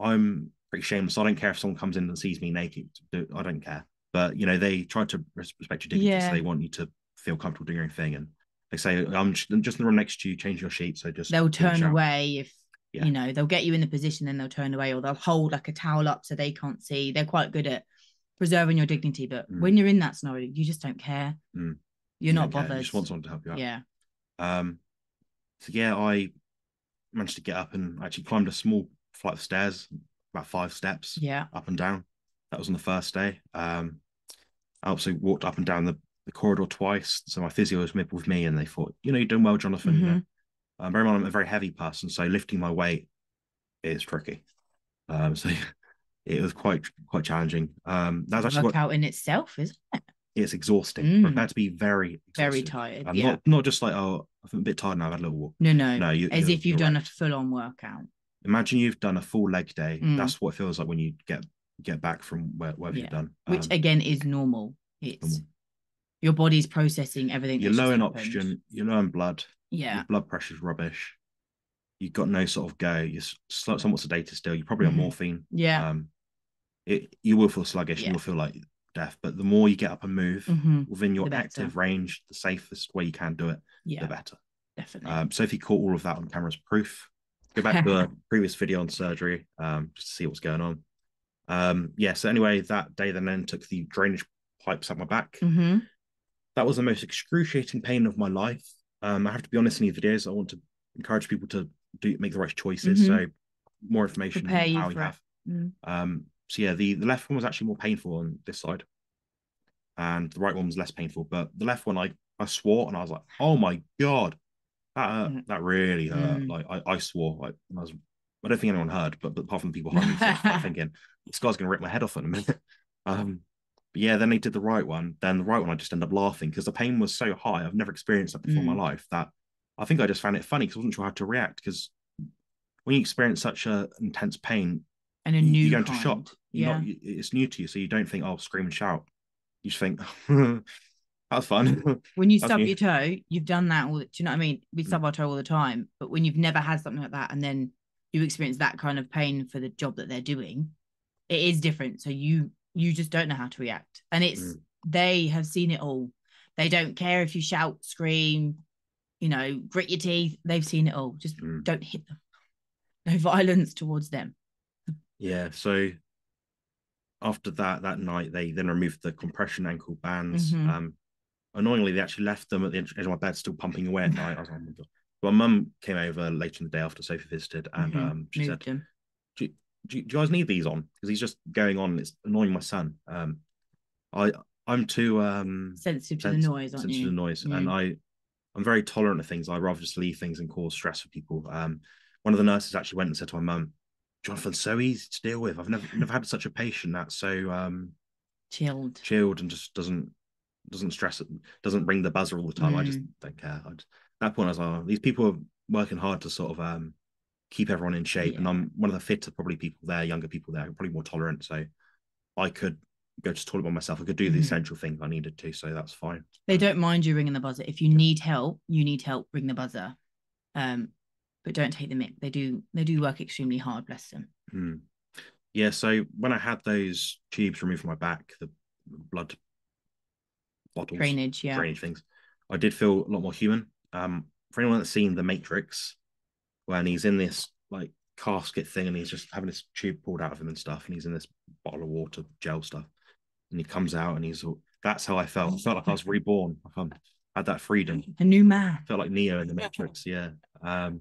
I'm pretty shameless. I don't care if someone comes in and sees me naked. I don't care. But you know, they try to respect your dignity, Yeah. so they want you to feel comfortable doing your own thing. And they say, "I'm just, in the room next to you, change your sheet." So just They'll turn away if Yeah. you know they'll get you in the position, then they'll turn away, or they'll hold like a towel up so they can't see. They're quite good at preserving your dignity, but Mm. when you're in that scenario, you just don't care. Mm. You're You not care, bothered. You just want someone to help you out. yeah. Um, so yeah, I managed to get up and actually climbed a small flight of stairs, about five steps Yeah. up and down. That was on the first day. Um, I also walked up and down the, the corridor twice. So my physio was with me, and they thought, you know, you're doing well, Jonathan. You know, Mm-hmm. Um, bear in mind, I'm a very heavy person, so lifting my weight is tricky. Um, so it was quite quite challenging. Um, that was actually what Workout in itself, isn't it? it's exhausting. Mm. Prepare to be very Very tired. Um, yeah. not not just like oh, I'm a bit tired now. I've had a little walk. no, no. No, you, As if you've done right. a full on workout. Imagine you've done a full leg day. Mm. That's what it feels like when you get get back from where, wherever Yeah. you've done. Which Um, again is normal. It's normal. your body's processing everything. you're low in happened. oxygen. You're low in blood. Yeah. Your blood pressure's rubbish. You've got no sort of go. You're somewhat sedated still. You're probably on Mhm. morphine. Yeah. Um, it you will feel sluggish. Yeah. You will feel like death. But the more you get up and move Mhm. within your active range, the safest way you can do it, Yeah. the better. Definitely. Um, Sophie caught all of that on camera's proof. Go back to the previous video on surgery um, just to see what's going on. Um, yeah, so anyway, that day then then took the drainage pipes up my back. hmm That was the most excruciating pain of my life. Um, I have to be honest in these videos. I want to encourage people to do make the right choices. Mhm. So more information Prepare you how have. Mm. Um, so yeah, the, the left one was actually more painful on this side, and the right one was less painful. But the left one, I I swore and I was like, oh my god, that hurt. Mm. that really hurt. Mm. Like I, I swore. Like and I was, I don't think anyone heard, but, but apart from the people behind me, so I was like thinking this guy's gonna rip my head off in a minute. Um, but yeah, then they did the right one. Then the right one, I just end up laughing because the pain was so high. I've never experienced that before in my Mm. life. That I think I just found it funny because I wasn't sure how to react. Because when you experience such a intense pain, And a you, new you go into shock. Yeah. not, it's new to you, so you don't think, "Oh, scream and shout." You just think, "That's fun." when you stub your toe, you've done that all. Do you know what I mean? We Mm. stub our toe all the time, but when you've never had something like that, and then you experience that kind of pain for the job that they're doing, it is different. So you you just don't know how to react, and it's Mm. they have seen it all. They don't care if you shout, scream, you know, grit your teeth. They've seen it all. Just Mm. don't hit them. No violence towards them. yeah. So after that, that night, they then removed the compression ankle bands. Mhm. Um, annoyingly, they actually left them at the edge of my bed, still pumping away at night. I was like, oh my god. Mum came over later in the day after Sophie visited, and Mhm. um, she Moved said. Do, do, do you guys need these on? Because he's just going on. and It's annoying my son. Um, I I'm too um sensitive to sens- the noise, aren't sensitive you? to noise, Yeah. and I I'm very tolerant of things. I rather just leave things and cause stress for people. Um, one of the nurses actually went and said to my mum, "Jonathan's so easy to deal with. I've never never had such a patient that's so um Chilled. chilled and just doesn't doesn't stress it, doesn't ring the buzzer all the time. I just Mm. don't care. I just, at that point, I was like, oh, these people are working hard to sort of um keep everyone in shape, and I'm one of the fitter probably people there, younger people there, probably more tolerant. So I could go to the toilet by myself. I could do the Mhm. essential things I needed to, so that's fine. They don't mind you ringing the buzzer. If you need help, you need help, ring the buzzer. Um, but don't take the mick. They do they do work extremely hard, bless them. Hmm. Yeah, so when I had those tubes removed from my back, the blood bottles, Drainage, yeah. drainage things, I did feel a lot more human. Um, for anyone that's seen The Matrix, when he's in this like casket thing and he's just having this tube pulled out of him and stuff, and he's in this bottle of water, gel stuff, and he comes out and he's all, that's how I felt. I felt like I was reborn. I had that freedom. A new man. felt like Neo in The Matrix. Yeah. Um,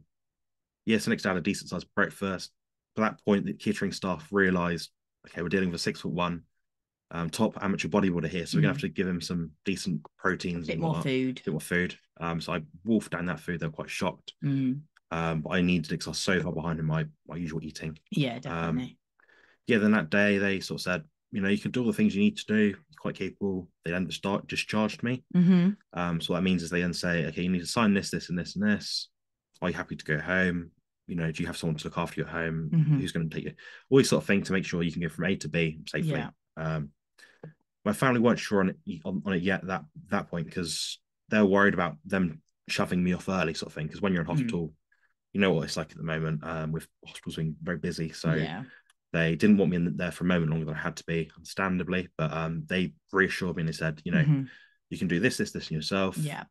yes, the next day I had a decent sized breakfast. At that point, the catering staff realised, okay, we're dealing with a six foot one um, top amateur bodybuilder here, so we're gonna Mm. have to give him some decent proteins bit and more whatnot, food. bit more food. Um, so I wolfed down that food. They were quite shocked, Mm. Um, but I needed it because I was so far behind in my my usual eating. Yeah, definitely. Yeah, then that day they sort of said, you know, you can do all the things you need to do. You're quite capable. They then start discharged me. hmm Um, so what that means is they then say, okay, you need to sign this, this, and this, and this. Are you happy to go home? You know, do you have someone to look after you at home? Mhm. Who's going to take you? All these sort of thing to make sure you can go from A to B safely. Yeah. Um, my family weren't sure on it on, on it yet that that point because they're worried about them shoving me off early, sort of thing. Because when you're in Mm. You know what it's like at the moment um, with hospitals being very busy. So yeah. they didn't want me in there for a moment longer than I had to be, understandably. But um, they reassured me and they said, you know, Mhm. you can do this, this, this yourself. Yeah.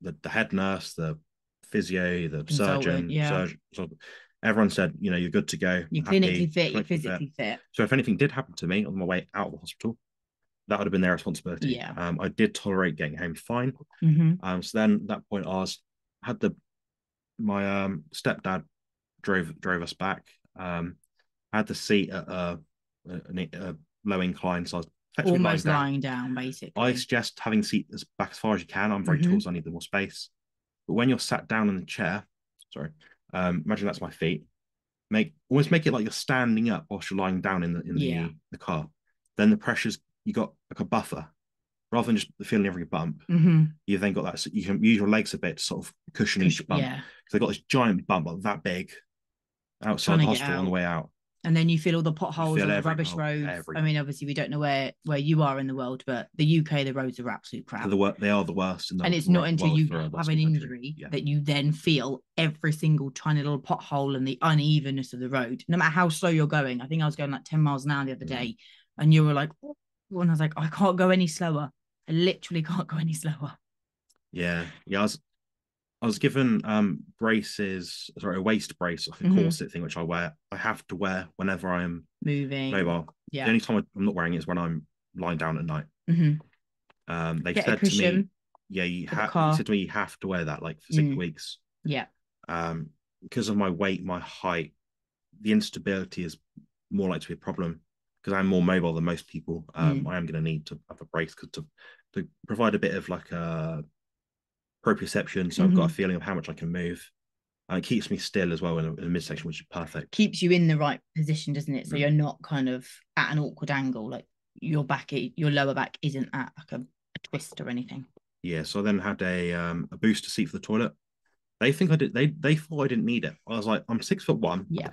The, the head nurse, the physio, the Consultant, surgeon, yeah. surgeon, so everyone said, you know, you're good to go. You're happy, clinically fit, you're clinically fit. physically fit. So if anything did happen to me on my way out of the hospital, that would have been their responsibility. Yeah. Um, I did tolerate getting home fine. hmm Um, so then at that point I was had the my um stepdad drove drove us back. Um, I had the seat at a, a, a low incline, so I was Almost down. lying down, basically. I suggest having seat as back as far as you can. I'm very Mhm. tall, so I need the more space. But when you're sat down in the chair, sorry, um, imagine that's my feet. Make always make it like you're standing up whilst you're lying down in the in the, Yeah. the car. Then the pressures you got like a buffer, rather than just feeling every bump. hmm You've then got that so you can use your legs a bit to sort of cushion each bump. Yeah. So they've got this giant bump like that big outside the hospital on the way out. And then you feel all the potholes on the rubbish hole, roads. every I mean, obviously, we don't know where where you are in the world, but the UK, the roads are absolute crap. The they are the worst. In the and it's not until you have an injury Yeah. that you then feel every single tiny little pothole and the unevenness of the road, no matter how slow you're going. I think I was going like 10 miles an hour the other Mm. day, and you were like, "Oh," and I was like, I can't go any slower. I literally can't go any slower. Yeah, yeah. I was, I was given um braces, sorry, a waist brace, like a Mhm. corset thing, which I wear. I have to wear whenever I am Moving. mobile. Yeah. The only time I'm not wearing it is when I'm lying down at night. hmm Um, they Get a said to me, yeah, you have. Said to me, you have to wear that like for six Mm. weeks. Yeah. Um, because of my weight, my height, the instability is more likely to be a problem. Because I'm more mobile than most people, um, Mm. I am going to need to have a brace 'cause to to provide a bit of like a proprioception. So I've got a feeling of how much I can move. And it keeps me still as well in the midsection, which is perfect. Keeps you in the right position, doesn't it? So Mm. you're not kind of at an awkward angle. Like your back, your lower back isn't at like a, a twist or anything. Yeah. So I then had a um, a booster seat for the toilet. They think I did. They they thought I didn't need it. I was like, I'm six foot one. Yeah.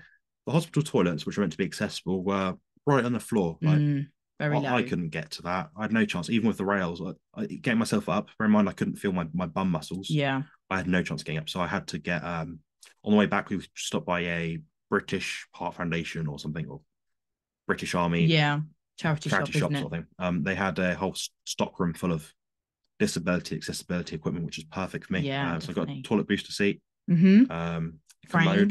The hospital toilets, which are meant to be accessible, were right on the floor. Like Mm, very I, low. I couldn't get to that. I had no chance, even with the rails. I, I getting myself up. Bear in mind, I couldn't feel my, my bum muscles. Yeah. I had no chance getting up. So I had to get um on the way back. We stopped by a British Heart Foundation or something, or British Army Yeah. Charity, charity shop, shop isn't sort of thing. Um, they had a whole s- stock room full of disability accessibility equipment, which is perfect for me. Yeah, Uh, so I got a toilet booster seat, Mm-hmm. um, a Frame.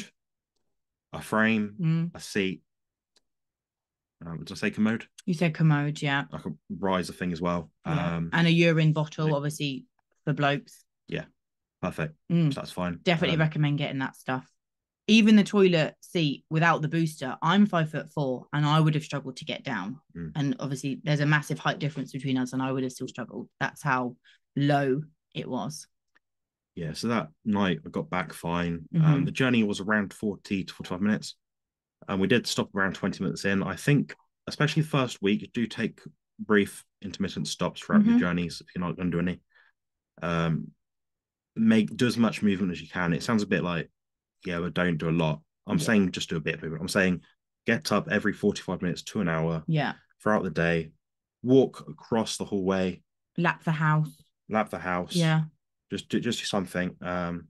a frame, Mm. a seat. Um, did I say commode? You said commode, yeah. Like a riser thing as well. yeah. Um, and a urine bottle, yeah. obviously, for blokes. Yeah, perfect. Mm. So that's fine. Definitely Um, recommend getting that stuff. Even the toilet seat without the booster, I'm five foot four and I would have struggled to get down. Mm. And obviously, there's a massive height difference between us, and I would have still struggled. That's how low it was. yeah, so that night I got back fine. Mhm. Um, the journey was around 40 to 45 minutes. And we did stop around 20 minutes in. I think, especially the first week, do take brief intermittent stops throughout Mhm. your journeys if you're not going to do any. Um, make do as much movement as you can. It sounds a bit like, yeah, but don't do a lot. I'm Yeah. saying just do a bit of movement. I'm saying get up every 45 minutes to an hour Yeah. throughout the day, walk across the hallway, Lap the house. lap the house. Yeah. just do, just do something. Um,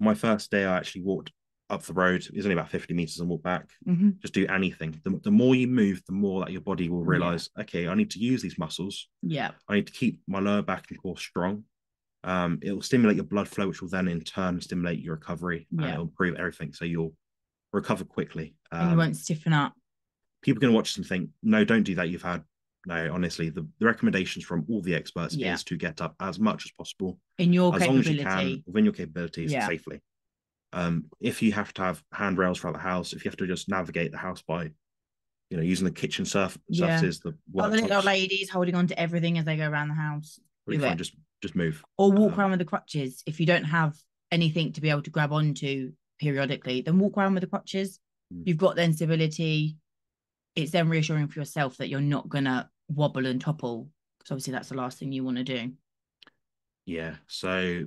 my first day, I actually walked up the road. Was only about 50 meters and walk back. hmm Just do anything. The, the more you move, the more that your body will Yeah. realize, okay, I need to use these muscles. Yeah. I need to keep my lower back and core strong. Um, it will stimulate your blood flow, which will then in turn stimulate your recovery and Yeah. it'll improve everything. So you'll recover quickly. and you Um, won't stiffen up. people are going to watch this and think, no, don't do that. You've had no, honestly, the, the recommendations from all the experts Yeah. is to get up as much as possible, In your as long as you can, within your capabilities Yeah. safely. Um, if you have to have handrails throughout the house, if you have to just navigate the house by, you know, using the kitchen surf Yeah. surfaces, the Oh, the little ladies holding on to everything as they go around the house. really fine, it. just just move. Or walk Um, around with the crutches. If you don't have anything to be able to grab onto periodically, then walk around with the crutches. Mm. You've got then stability. It's then reassuring for yourself that you're not gonna wobble and topple. Because obviously that's the last thing you want to do. Yeah. So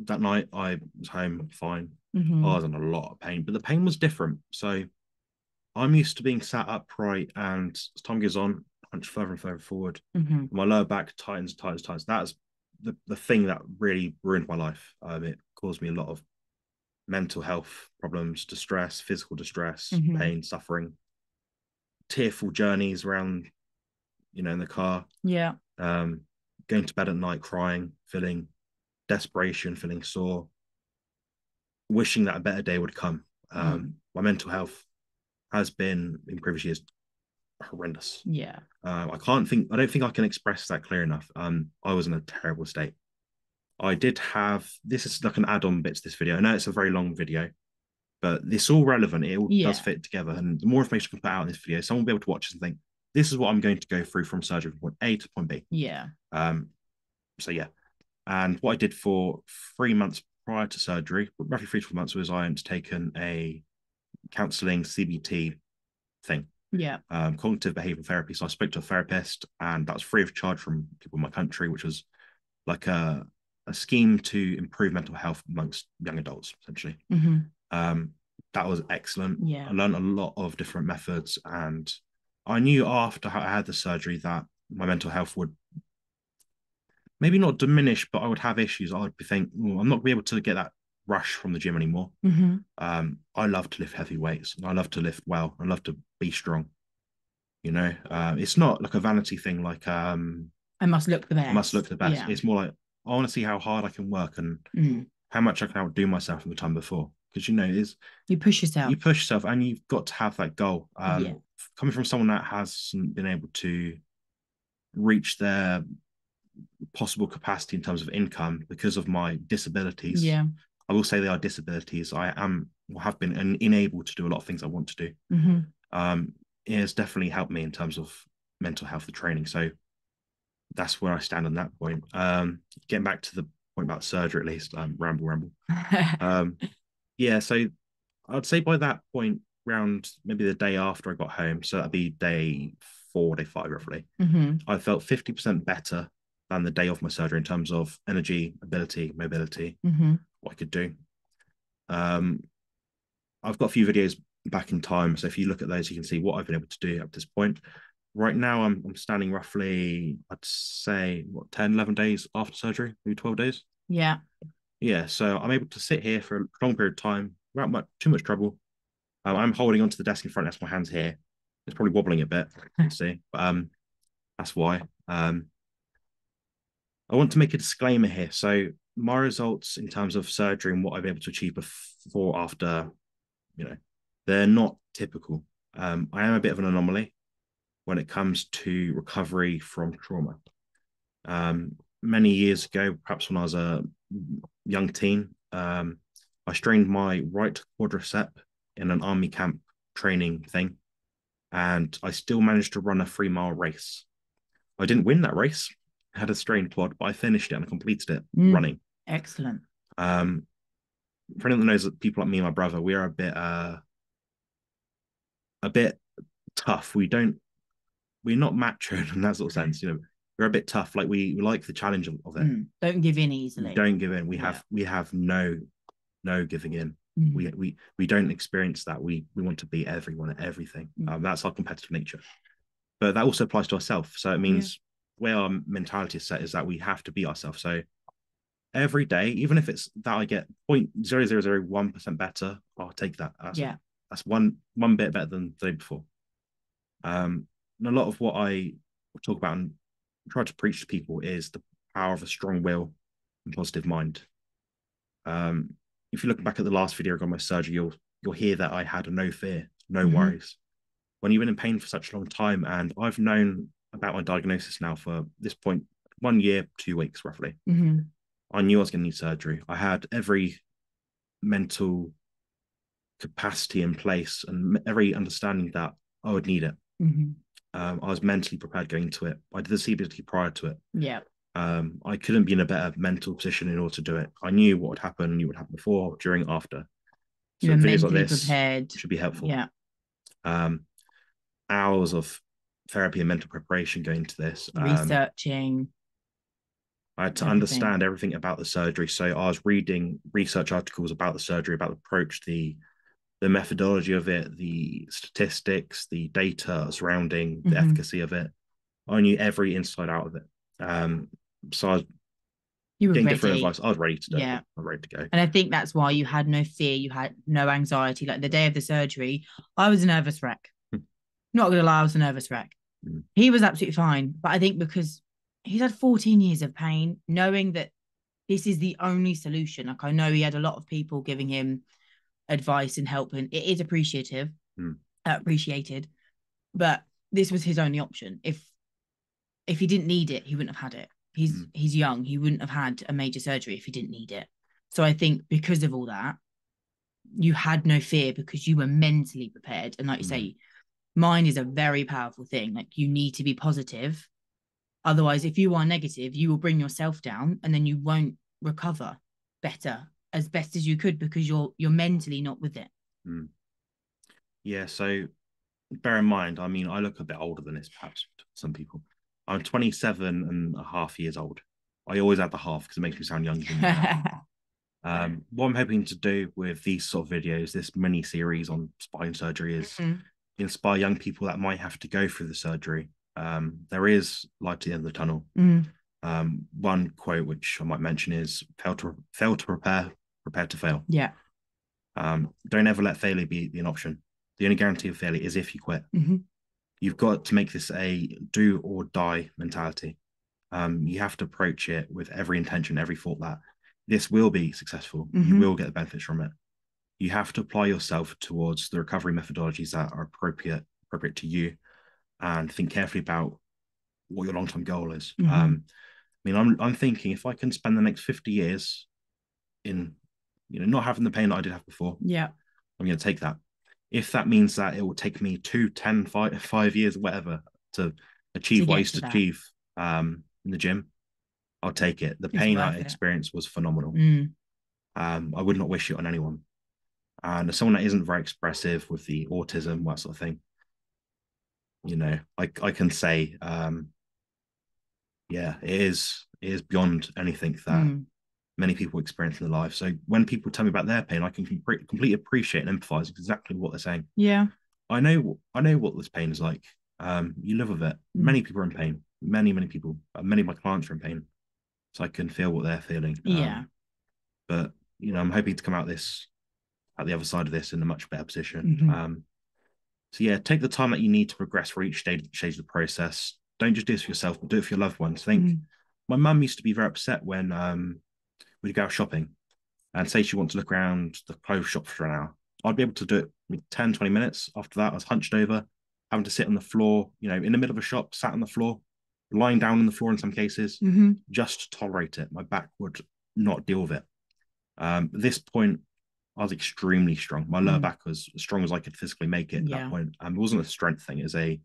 that night I was home fine. Mhm. I was in a lot of pain, but the pain was different. So I'm used to being sat upright, and as time goes on, punch further and further forward. Mhm. My lower back tightens, tightens, tightens. That's the, the thing that really ruined my life. Um, it caused me a lot of mental health problems, distress, physical distress, Mhm. pain, suffering, tearful journeys around, you know, in the car, Yeah. um, going to bed at night crying, feeling desperation, feeling sore, wishing that a better day would come. Um, Mm. My mental health has been in previous years horrendous. Yeah. Uh, I can't think. I don't think I can express that clear enough. Um, I was in a terrible state. I did have. This is like an add-on bit to this video. I know it's a very long video, but it's all relevant. It all Yeah. does fit together. And the more information I can put out in this video, someone will be able to watch this and think, "This is what I'm going to go through from surgery from point A to point B." Yeah. Um, so yeah, and what I did for three months prior to surgery, roughly three to four months, was I undertaken a counselling CBT thing Yeah. um, cognitive behavioral therapy. So I spoke to a therapist, and that was free of charge from people in my country, which was like a, a scheme to improve mental health amongst young adults, essentially. hmm Um, that was excellent. Yeah. I learned a lot of different methods, and I knew after I had the surgery that my mental health would maybe not diminish, but I would have issues. I would be think, "Oh, I'm not be able to get that rush from the gym anymore. hmm Um, I love to lift heavy weights. I love to lift well. I love to be strong. You know, uh, it's not like a vanity thing. Like um, I must look the best. I must look the best. Yeah. It's more like I want to see how hard I can work and Mm. how much I can outdo myself from the time before. Because you know, is You push yourself. you push yourself and you've got to have that goal. Um, Yeah. Coming from someone that hasn't been able to reach their possible capacity in terms of income because of my disabilities. yeah. I will say they are disabilities. I am or have been un- unable to do a lot of things I want to do. hmm Um, it has definitely helped me in terms of mental health and training. So that's where I stand on that point. Um, getting back to the point about surgery, at least, um, ramble, ramble. Um, yeah, so I'd say by that point, round maybe the day after I got home, so that'd be day four, day five, roughly. hmm I felt 50% better than the day of my surgery in terms of energy, ability, mobility, hmm what I could do. Um, I've got a few videos back in time, so if you look at those, you can see what I've been able to do up to this point. Right now, I'm, I'm standing roughly, I'd say, what, 10, 11 days after surgery, maybe 12 days. Yeah. Yeah, so I'm able to sit here for a long period of time without much, too much trouble. Um, I'm holding onto the desk in front, that's my hands here. It's probably wobbling a bit, you can see, but um, that's why. Um, I want to make a disclaimer here. So my results in terms of surgery and what I've been able to achieve before, after, you know, they're not typical. Um, I am a bit of an anomaly when it comes to recovery from trauma. Um, many years ago, perhaps when I was a young teen, um, I strained my right quadricep in an army camp training thing, and I still managed to run a three mile race. I didn't win that race, had a strained quad, but I finished it and I completed it Mm. running. Excellent. Um, for anyone that knows that people like me and my brother, we are a bit uh a bit tough. We don't we're not macho in that sort of sense, you know. We're a bit tough. Like we, we like the challenge of, it. Mm. Don't give in We easily. don't give in. We Yeah. have we have no no giving in. Mm. We we we don't experience that. We we want to beat everyone at everything. Mm. Um, that's our competitive nature. But that also applies to ourselves. So it means where our mentality is set is that we have to be ourselves. So every day, even if it's that I get point zero zero zero one percent better, I'll take that. That's, Yeah. that's one one bit better than the day before. Um, and a lot of what I talk about and try to preach to people is the power of a strong will and positive mind. Um, if you look back at the last video on my surgery, you'll you'll hear that I had no fear, no Mhm. worries. When you've been in pain for such a long time, and I've known about my diagnosis now for this point, one year, two weeks roughly. hmm I knew I was going to need surgery. I had every mental capacity in place and every understanding that I would need it. Mhm. Um, I was mentally prepared going to it. I did the CBT prior to it. Yeah. Um, I couldn't be in a better mental position in order to do it. I knew what would happen, knew what happened before, during, after. You were videos mentally prepared. should be helpful. Yeah. Um, hours of therapy and mental preparation going into this. Um, Researching. I had to everything. understand everything about the surgery. So I was reading research articles about the surgery, about the approach, the the methodology of it, the statistics, the data surrounding the Mhm. efficacy of it. I knew every inside out of it. Um, so I was You were getting ready. different advice. I was ready to do Yeah. it. I was ready to go. And I think that's why you had no fear, you had no anxiety. Like the day of the surgery, I was a nervous wreck. Hmm. Not gonna lie, I was a nervous wreck. Mm. He was absolutely fine. But I think because he's had 14 years of pain, knowing that this is the only solution. Like I know he had a lot of people giving him advice and help, and it is appreciative, Mm. uh, appreciated. But this was his only option. If if he didn't need it, he wouldn't have had it. He's Mm. he's young. He wouldn't have had a major surgery if he didn't need it. So I think because of all that, you had no fear because you were mentally prepared. And like you Mm. say, mine is a very powerful thing. Like you need to be positive. Otherwise, if you are negative, you will bring yourself down and then you won't recover better as best as you could because you're you're mentally not with it. Yeah. So bear in mind, I mean, I look a bit older than this, perhaps some people. I'm 27 and a half years old. I always add the half because it makes me sound younger than Um, what I'm hoping to do with these sort of videos, this mini series on spine surgery, is Mhm. Inspire young people that might have to go through the surgery. Um, there is light at the end of the tunnel. Mm, Um, one quote which I might mention is "fail to fail to prepare, prepare to fail." yeah. Um, don't ever let failure be, be an option. The only guarantee of failure is if you quit. Mhm. You've got to make this a do or die mentality. Um, you have to approach it with every intention, every thought that this will be successful. You Mhm. will get the benefits from it. You have to apply yourself towards the recovery methodologies that are appropriate appropriate to you, and think carefully about what your long term goal is. Mhm. Um, I mean, I'm I'm thinking if I can spend the next fifty years in, you know, not having the pain that I did have before, Yeah. I'm going to take that. If that means that it will take me two, 10, five, five years, whatever, to achieve To what I used to to that. achieve um, in the gym, I'll take it. The It's pain I it. experienced was phenomenal. Mm, Um, I would not wish it on anyone. And as someone that isn't very expressive with the autism, that sort of thing, you know, I I can say, um, yeah, it is it is beyond anything that mm, many people experience in their life. So when people tell me about their pain, I can com- completely appreciate and empathize exactly what they're saying. yeah. I know I know what this pain is like. Um, you live with it. Mm. Many people are in pain. Many, many people. Uh, many of my clients are in pain, so I can feel what they're feeling. Um, Yeah. But you know, I'm hoping to come out this at the other side of this in a much better position. Mhm. Um, so yeah, take the time that you need to progress for each stage, stage of the process. Don't just do this for yourself, but do it for your loved ones. Think Mm, my mum used to be very upset when um, we'd go out shopping and say she wants to look around the clothes shop for an hour. I'd be able to do it in 10, 20 minutes. After that, I was hunched over, having to sit on the floor, you know, in the middle of a shop, sat on the floor, lying down on the floor in some cases, mhm. just to tolerate it. My back would not deal with it. Um, at this point, I was extremely strong. My lower Mm. back was as strong as I could physically make it at Yeah. that point. Um, it wasn't a strength thing, it's a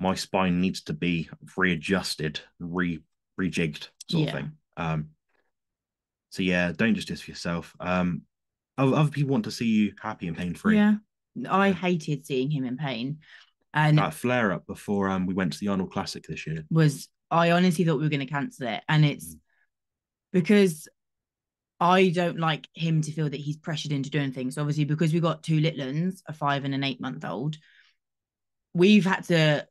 my spine needs to be readjusted, re rejigged sort Yeah. of thing. Um, so yeah, don't just do this for yourself. Um, other, other people want to see you happy and pain free. Yeah. I Yeah. hated seeing him in pain. And That flare up before um we went to the Arnold Classic this year. was I honestly thought we were going to cancel it. And it's Mm. because I don't like him to feel that he's pressured into doing things. Obviously, because we've got two little ones, a five and an eight month old, we've had to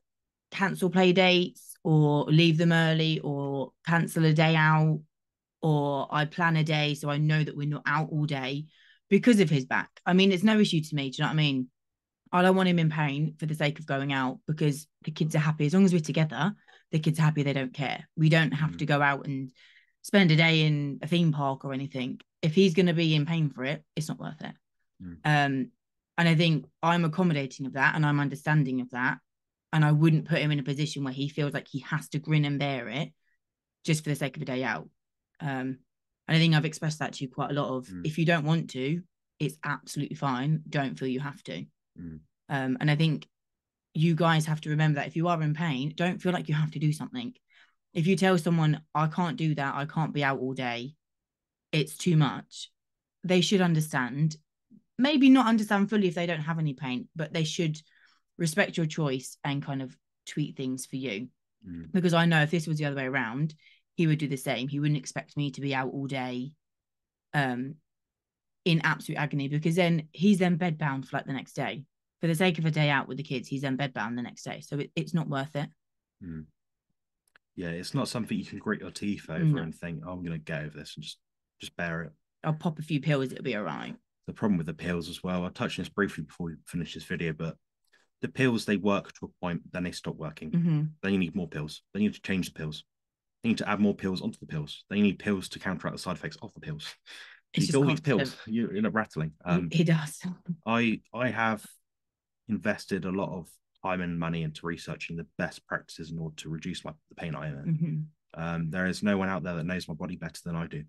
cancel play dates or leave them early or cancel a day out or I plan a day so I know that we're not out all day because of his back. I mean, it's no issue to me. Do you know what I mean? I don't want him in pain for the sake of going out because the kids are happy. As long as we're together, the kids are happy. They don't care. We don't have Mm. to go out and spend a day in a theme park or anything. If he's going to be in pain for it, it's not worth it. Mm. Um, and I think I'm accommodating of that and I'm understanding of that. And I wouldn't put him in a position where he feels like he has to grin and bear it just for the sake of a day out. Um, And I think I've expressed that to you quite a lot of Mm. if you don't want to, it's absolutely fine. Don't feel you have to. Mm. Um, and I think you guys have to remember that if you are in pain, don't feel like you have to do something. If you tell someone, I can't do that, I can't be out all day, it's too much, they should understand. Maybe not understand fully if they don't have any pain, but they should respect your choice and kind of tweet things for you. Mm. Because I know if this was the other way around, he would do the same. He wouldn't expect me to be out all day um in absolute agony because then he's then bedbound for like the next day. For the sake of a day out with the kids, he's then bedbound the next day. So it, it's not worth it. Mm. Yeah, it's not something you can grit your teeth over No. and think, oh, I'm going to get over this and just just bear it. I'll pop a few pills, it'll be all right. The problem with the pills as well, I touched on this briefly before we finish this video, but the pills they work to a point, then they stop working. hmm Then you need more pills. Then you need to change the pills. You need to add more pills onto the pills. Then you need pills to counteract the side effects of the pills. It's you all these pills. You end up rattling. Um, he does. I I have invested a lot of time and money into researching the best practices in order to reduce my the pain I am in. hmm Um, there is no one out there that knows my body better than I do, and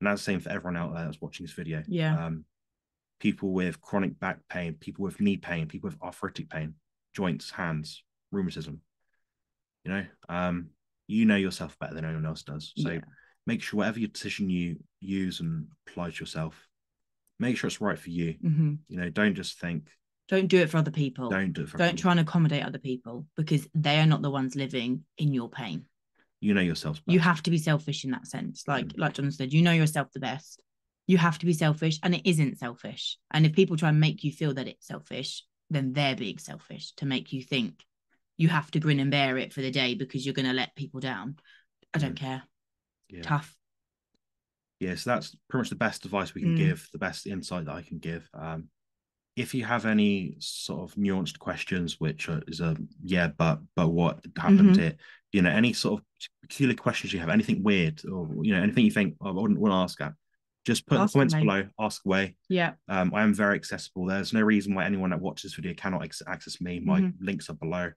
that's the same for everyone out there that's watching this video. Yeah. Um, people with chronic back pain, people with knee pain, people with arthritic pain, joints, hands, rheumatism. You know, um, you know yourself better than anyone else does. So Yeah. make sure whatever your decision you use and apply to yourself, make sure it's right for you. hmm You know, don't just think, Don't do it for other people. don't do it for Don't everyone. try and accommodate other people because they are not the ones living in your pain. You know yourselves. You have to be selfish in that sense. Like Mm. like John said, you know yourself the best. You have to be selfish, and it isn't selfish. And if people try and make you feel that it's selfish, then they're being selfish to make you think you have to grin and bear it for the day because you're going to let people down. I don't care. Yeah. Tough. yeah, so that's pretty much the best advice we can Mm. give, the best insight that I can give. Um, if you have any sort of nuanced questions, which is a yeah, but but what happened Mhm. here, you know, any sort of peculiar questions you have, anything weird, or you know, anything you think oh, I wouldn't want to ask at, just put in the comments below, ask away. Yeah. Um, I am very accessible. There's no reason why anyone that watches this video cannot ex- access me. My Mhm. links are below.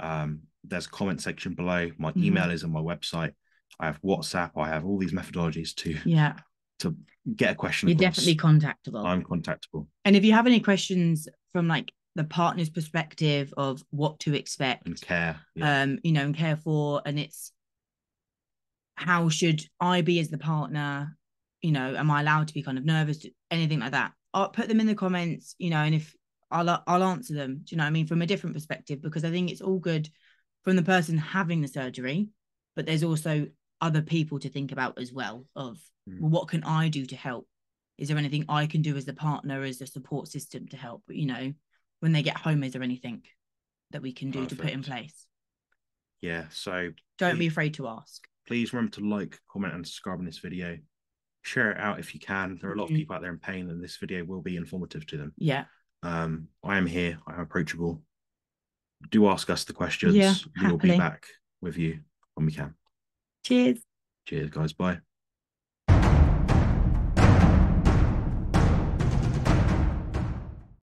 Um, there's a comment section below. My Mhm. email is on my website. I have WhatsApp. I have all these methodologies to Yeah. To get a question. You're across. definitely contactable. I'm contactable and if you have any questions from like the partner's perspective of what to expect, and care. Yeah. um, you know, and care for, and it's how should I be as the partner? You know, am I allowed to be kind of nervous? Anything like that? I'll put them in the comments, you know, and if I'll I'll answer them. Do you know what I mean? From a different perspective, because I think it's all good from the person having the surgery, but there's also other people to think about as well. Of Mm. well, what can I do to help? Is there anything I can do as the partner, as a support system to help? You know, when they get home, is there anything that we can do to put in place? yeah. So Don't be afraid to ask. please remember to like, comment, and subscribe on this video. Share it out if you can. There are a lot Mhm. of people out there in pain, and this video will be informative to them. Yeah. Um, I am here. I am approachable. Do ask us the questions. Yeah, we will be back with you when we can. Cheers. Cheers, guys. Bye.